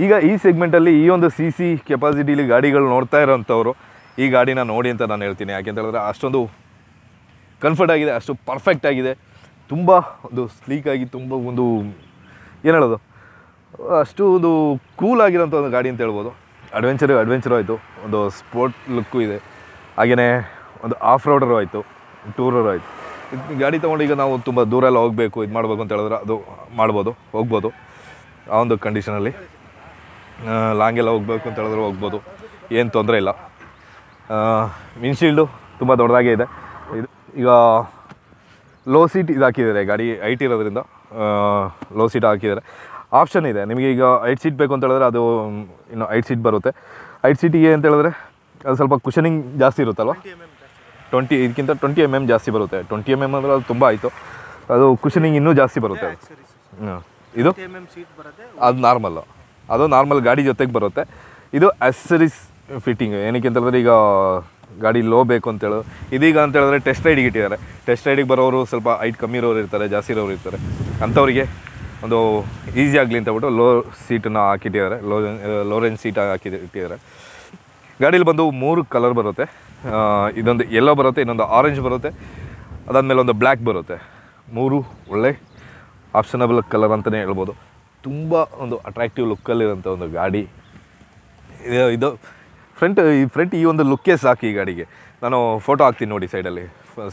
ಈಗ ಈ ಸೆಗ್ಮೆಂಟಲ್ಲಿ ಈ ಒಂದು ಸಿ ಸಿ ಕೆಪಾಸಿಟಿಲಿ ಗಾಡಿಗಳು ನೋಡ್ತಾ ಇರೋಂಥವ್ರು, ಈ ಗಾಡಿನ ನೋಡಿ ಅಂತ ನಾನು ಹೇಳ್ತೀನಿ. ಯಾಕೆಂತ ಹೇಳಿದ್ರೆ ಅಷ್ಟೊಂದು ಕಂಫರ್ಟ್ ಆಗಿದೆ, ಅಷ್ಟು ಪರ್ಫೆಕ್ಟ್ ಆಗಿದೆ. ತುಂಬ ಒಂದು ಸ್ಲೀಕಾಗಿ ತುಂಬ ಒಂದು, ಏನು ಹೇಳೋದು? ಅಷ್ಟು ಒಂದು ಕೂಲ್ ಆಗಿರೋಂಥ ಒಂದು ಗಾಡಿ ಅಂತ ಹೇಳ್ಬೋದು. ಅಡ್ವೆಂಚರ್ ಅಡ್ವೆಂಚರು ಆಯಿತು. ಒಂದು ಸ್ಪೋರ್ಟ್ ಲುಕ್ಕು ಇದೆ. ಹಾಗೆಯೇ ಒಂದು ಆಫ್ ರೋಡರು ಆಯಿತು. ಟೂರರು ಆಯಿತು. ಈ ಗಾಡಿ ತೊಗೊಂಡು ಈಗ ನಾವು ತುಂಬ ದೂರ ಎಲ್ಲ ಹೋಗಬೇಕು, ಇದು ಮಾಡಬೇಕು ಅಂತ ಹೇಳಿದ್ರೆ ಅದು ಮಾಡ್ಬೋದು, ಹೋಗ್ಬೋದು. ಆ ಒಂದು ಕಂಡೀಷನಲ್ಲಿ ಲಾಂಗೆಲ್ಲ ಹೋಗ್ಬೇಕು ಅಂತ ಹೇಳಿದ್ರೆ ಹೋಗ್ಬೋದು. ಏನು ತೊಂದರೆ ಇಲ್ಲ. ವಿನ್ಶೀಲ್ಡು ತುಂಬ ದೊಡ್ಡದಾಗೇ ಇದೆ. ಇದು ಈಗ ಲೋ ಸೀಟ್ ಇದು ಹಾಕಿದ್ದಾರೆ, ಗಾಡಿ ಐಟ್ ಇರೋದ್ರಿಂದ. ಲೋ ಸೀಟ್ ಹಾಕಿದ್ದಾರೆ. ಆಪ್ಷನ್ ಇದೆ. ನಿಮಗೆ ಈಗ ಐಟ್ ಸೀಟ್ ಬೇಕು ಅಂತ ಹೇಳಿದ್ರೆ ಅದು ಇನ್ನು ಐಟ್ ಸೀಟ್ ಬರುತ್ತೆ. ಐಟ್ ಸೀಟಿಗೆ ಅಂತ ಹೇಳಿದ್ರೆ ಅದು ಸ್ವಲ್ಪ ಕುಷನಿಂಗ್ ಜಾಸ್ತಿ ಇರುತ್ತಲ್ವ? ಟ್ವೆಂಟಿ ಇದಕ್ಕಿಂತ ಟ್ವೆಂಟಿ ಎಂ ಎಂ ಜಾಸ್ತಿ ಬರುತ್ತೆ. ಟ್ವೆಂಟಿ ಎಂ ಎಂ ಅಂದರೆ ಅದು ತುಂಬ ಆಯಿತು. ಅದು ಕುಷನಿಂಗ್ ಇನ್ನೂ ಜಾಸ್ತಿ ಬರುತ್ತೆ. ಹಾಂ. ಇದು? ಅದು ನಾರ್ಮಲ್ಲು ಅದು ನಾರ್ಮಲ್ ಗಾಡಿ ಜೊತೆಗೆ ಬರುತ್ತೆ. ಇದು ಅಸರೀಸ್ ಫಿಟ್ಟಿಂಗ್ ಏನಕ್ಕೆ ಅಂತ ಹೇಳಿದ್ರೆ ಈಗ ಗಾಡಿ ಲೋ ಬೇಕು ಅಂತೇಳಿ ಇದೀಗ ಅಂತ ಹೇಳಿದ್ರೆ ಟೆಸ್ಟ್ ರೈಡಿಗೆ ಇಟ್ಟಿದ್ದಾರೆ. ಟೆಸ್ಟ್ ರೈಡಿಗೆ ಬರೋರು ಸ್ವಲ್ಪ ಹೈಟ್ ಕಮ್ಮಿ ಇರೋರು ಇರ್ತಾರೆ ಜಾಸ್ತಿ ಇರೋರು ಇರ್ತಾರೆ. ಅಂಥವ್ರಿಗೆ ಒಂದು ಈಸಿ ಆಗಲಿ ಅಂತ ಬಿಟ್ಟು ಲೋ ಸೀಟನ್ನು ಹಾಕಿಟ್ಟಿದ್ದಾರೆ. ಲೋ ಲೋ ರೇಂಜ್ ಸೀಟ್ ಹಾಕಿ ಇಟ್ಟಿದ್ದಾರೆ ಗಾಡೀಲಿ ಬಂದು ಮೂರು ಕಲರ್ ಬರುತ್ತೆ. ಇದೊಂದು ಯೆಲ್ಲೋ ಬರುತ್ತೆ, ಇನ್ನೊಂದು ಆರೆಂಜ್ ಬರುತ್ತೆ. ಅದಾದಮೇಲೆ ಒಂದು ಬ್ಲ್ಯಾಕ್ ಬರುತ್ತೆ. ಮೂರು ಒಳ್ಳೆ ಆಪ್ಷನಬಲ್ ಕಲರ್ ಅಂತಲೇ ಹೇಳ್ಬೋದು. ತುಂಬ ಒಂದು ಅಟ್ರಾಕ್ಟಿವ್ ಲುಕ್ಕಲ್ಲಿರೋಂಥ ಒಂದು ಗಾಡಿ. ಇದು ಫ್ರಂಟ್ ಈ ಫ್ರಂಟ್ ಈ ಒಂದು ಲುಕ್ಕೇ ಸಾಕು ಈ ಗಾಡಿಗೆ. ನಾನು ಫೋಟೋ ಹಾಕ್ತೀನಿ ನೋಡಿ ಸೈಡಲ್ಲಿ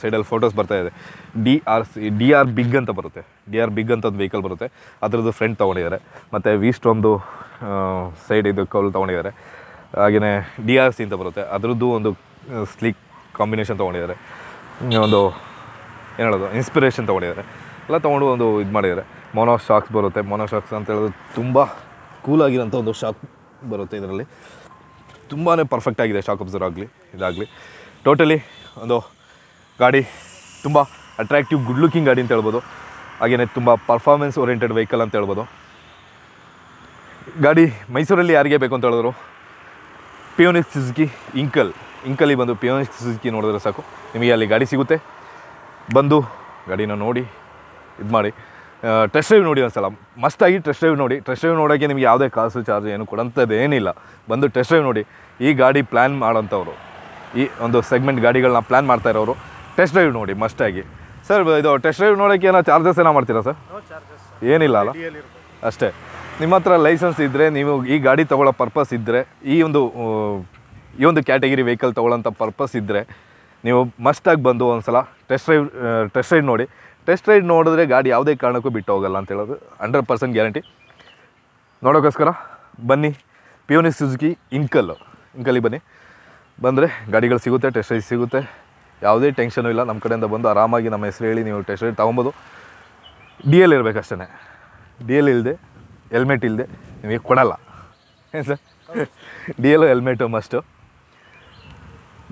ಸೈಡಲ್ಲಿ ಫೋಟೋಸ್ ಬರ್ತಾ ಇದೆ. D R C, D R big ಅಂತ ಬರುತ್ತೆ. ಡಿ ಆರ್ ಬಿಗ್ ಅಂತ ಒಂದು ವೆಹಿಕಲ್ ಬರುತ್ತೆ. ಅದರದ್ದು ಫ್ರಂಟ್ ತೊಗೊಂಡಿದ್ದಾರೆ. ಮತ್ತು ವೀಸ್ಟೊಂದು ಸೈಡ್ ಇದು ಕೌಲ್ ತೊಗೊಂಡಿದ್ದಾರೆ. ಹಾಗೆಯೇ ಡಿ ಆರ್ ಸಿ ಅಂತ ಬರುತ್ತೆ. ಅದರದ್ದು ಒಂದು ಸ್ಲೀಕ್ ಕಾಂಬಿನೇಷನ್ ತೊಗೊಂಡಿದ್ದಾರೆ. ಒಂದು, ಏನು ಹೇಳೋದು ಇನ್ಸ್ಪಿರೇಷನ್ ತೊಗೊಂಡಿದ್ದಾರೆ. ಎಲ್ಲ ತೊಗೊಂಡು ಒಂದು ಇದು ಮಾಡಿದ್ದಾರೆ. ಮೊನೋ ಶಾಕ್ಸ್ ಬರುತ್ತೆ. ಮೊನೋ ಶಾಕ್ಸ್ ಅಂತ ಹೇಳಿದ್ರೆ ತುಂಬ ಕೂಲಾಗಿರೋಂಥ ಒಂದು ಶಾಕ್ ಬರುತ್ತೆ ಇದರಲ್ಲಿ. ತುಂಬಾ ಪರ್ಫೆಕ್ಟ್ ಆಗಿದೆ ಶಾಕ್ ಅಬ್ಸರ್ವ್ ಆಗಲಿ, ಇದಾಗಲಿ. ಟೋಟಲಿ ಒಂದು ಗಾಡಿ ತುಂಬ ಅಟ್ರಾಕ್ಟಿವ್ ಗುಡ್ ಲುಕಿಂಗ್ ಗಾಡಿ ಅಂತ ಹೇಳ್ಬೋದು. ಹಾಗೆಯೇ ತುಂಬ ಪರ್ಫಾರ್ಮೆನ್ಸ್ ಓರಿಯೆಂಟೆಡ್ ವೆಹಿಕಲ್ ಅಂತ ಹೇಳ್ಬೋದು. ಗಾಡಿ ಮೈಸೂರಲ್ಲಿ ಯಾರಿಗೆ ಬೇಕು ಅಂತ ಹೇಳಿದ್ರು? ಪಿಯೋನಿಕ್ ಸುಜುಕಿ ಇಂಕಲ್ ಇಂಕಲ್ಲಿ ಬಂದು ಪಿಯೋನಿಕ್ ಸುಜುಕಿ ನೋಡಿದ್ರೆ ಸಾಕು. ನಿಮಗೆ ಅಲ್ಲಿ ಗಾಡಿ ಸಿಗುತ್ತೆ. ಬಂದು ಗಾಡಿನ ನೋಡಿ, ಇದು ಮಾಡಿ. ಟೆಸ್ಟ್ ಡ್ರೈವ್ ನೋಡಿ ಒಂದ್ಸಲ. ಮಸ್ತಾಗಿ ಟೆಸ್ಟ್ ಡ್ರೈವ್ ನೋಡಿ. ಟೆಸ್ಟ್ ಡ್ರೈವ್ ನೋಡೋಕ್ಕೆ ನಿಮಗೆ ಯಾವುದೇ ಕಾಸು ಚಾರ್ಜ್ ಏನು ಕೊಡೋಂಥದ್ದು ಏನಿಲ್ಲ ಬಂದು ಟೆಸ್ಟ್ ಡ್ರೈವ್ ನೋಡಿ. ಈ ಗಾಡಿ ಪ್ಲ್ಯಾನ್ ಮಾಡೋಂಥವ್ರು. ಈ ಒಂದು ಸೆಗ್ಮೆಂಟ್ ಗಾಡಿಗಳನ್ನ ಪ್ಲ್ಯಾನ್ ಮಾಡ್ತಾ ಇರೋರು. ಟೆಸ್ಟ್ ಡ್ರೈವ್ ನೋಡಿ ಮಸ್ಟಾಗಿ ಸರ್ ಇದು ಟೆಸ್ಟ್ ಡ್ರೈವ್ ನೋಡೋಕ್ಕೆ ಏನೋ ಚಾರ್ಜಸ್ ಏನೋ ಮಾಡ್ತೀರಾ ಸರ್ ಏನಿಲ್ಲ ಅಲ್ಲ? ಅಷ್ಟೇ. ನಿಮ್ಮ ಹತ್ರ ಲೈಸೆನ್ಸ್ ಇದ್ದರೆ ನೀವು ಈ ಗಾಡಿ ತೊಗೊಳ್ಳೋ ಪರ್ಪಸ್ ಇದ್ದರೆ ಈ ಒಂದು ಈ ಒಂದು ಕ್ಯಾಟಗಿರಿ ವೆಹಿಕಲ್ ತೊಗೊಳ್ಳೋಂಥ ಪರ್ಪಸ್ ಇದ್ದರೆ ನೀವು ಮಸ್ಟಾಗಿ ಬಂದು ಒಂದು ಸಲ ಟೆಸ್ಟ್ ರೈಡ್ ಟೆಸ್ಟ್ ರೈಡ್ ನೋಡಿ. ಟೆಸ್ಟ್ ರೈಡ್ ನೋಡಿದ್ರೆ ಗಾಡಿ ಯಾವುದೇ ಕಾರಣಕ್ಕೂ ಬಿಟ್ಟು ಹೋಗಲ್ಲ ಅಂತ ಹೇಳೋದು. ಹಂಡ್ರೆಡ್ ಪರ್ಸೆಂಟ್ ಗ್ಯಾರಂಟಿ ನೋಡೋಕ್ಕೋಸ್ಕರ ಬನ್ನಿ. ಪಿಯೋನಿ ಸುಜುಕಿ ಇಂಕಲ್ಲು ಇಂಕಲ್ಲಿ ಬನ್ನಿ. ಬಂದರೆ ಗಾಡಿಗಳು ಸಿಗುತ್ತೆ ಟೆಸ್ಟ್ ರೈಡ್ ಸಿಗುತ್ತೆ. ಯಾವುದೇ ಟೆನ್ಷನು ಇಲ್ಲ. ನಮ್ಮ ಕಡೆಯಿಂದ ಬಂದು ಆರಾಮಾಗಿ ನಮ್ಮ ಹೆಸರು ಹೇಳಿ ನೀವು ಟೆಸ್ಟ್ ಹೇಳಿ ತೊಗೊಬೋದು. ಡಿ ಎಲ್ ಇರಬೇಕಷ್ಟೇ ಡಿ ಎಲ್ ಇಲ್ಲದೆ ಹೆಲ್ಮೆಟ್ ಇಲ್ಲದೆ ನಿಮಗೆ ಕೊಡಲ್ಲ. ಏನು sir D L helmet must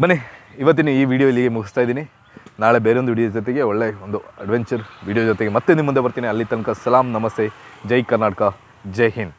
ಬನ್ನಿ, ಇವತ್ತಿನ ಈ ವಿಡಿಯೋ ಇಲ್ಲಿಗೆ ಮುಗಿಸ್ತಾ ಇದ್ದೀನಿ. ನಾಳೆ ಬೇರೊಂದು ವಿಡಿಯೋ ಜೊತೆಗೆ ಒಳ್ಳೆ ಒಂದು ಅಡ್ವೆಂಚರ್ ವಿಡಿಯೋ ಜೊತೆಗೆ ಮತ್ತೆ ನಿಮ್ಮ ಮುಂದೆ ಬರ್ತೀನಿ. ಅಲ್ಲಿ ತನಕ ಸಲಾಂ, ನಮಸ್ತೆ. ಜೈ ಕರ್ನಾಟಕ, ಜೈ ಹಿಂದ್.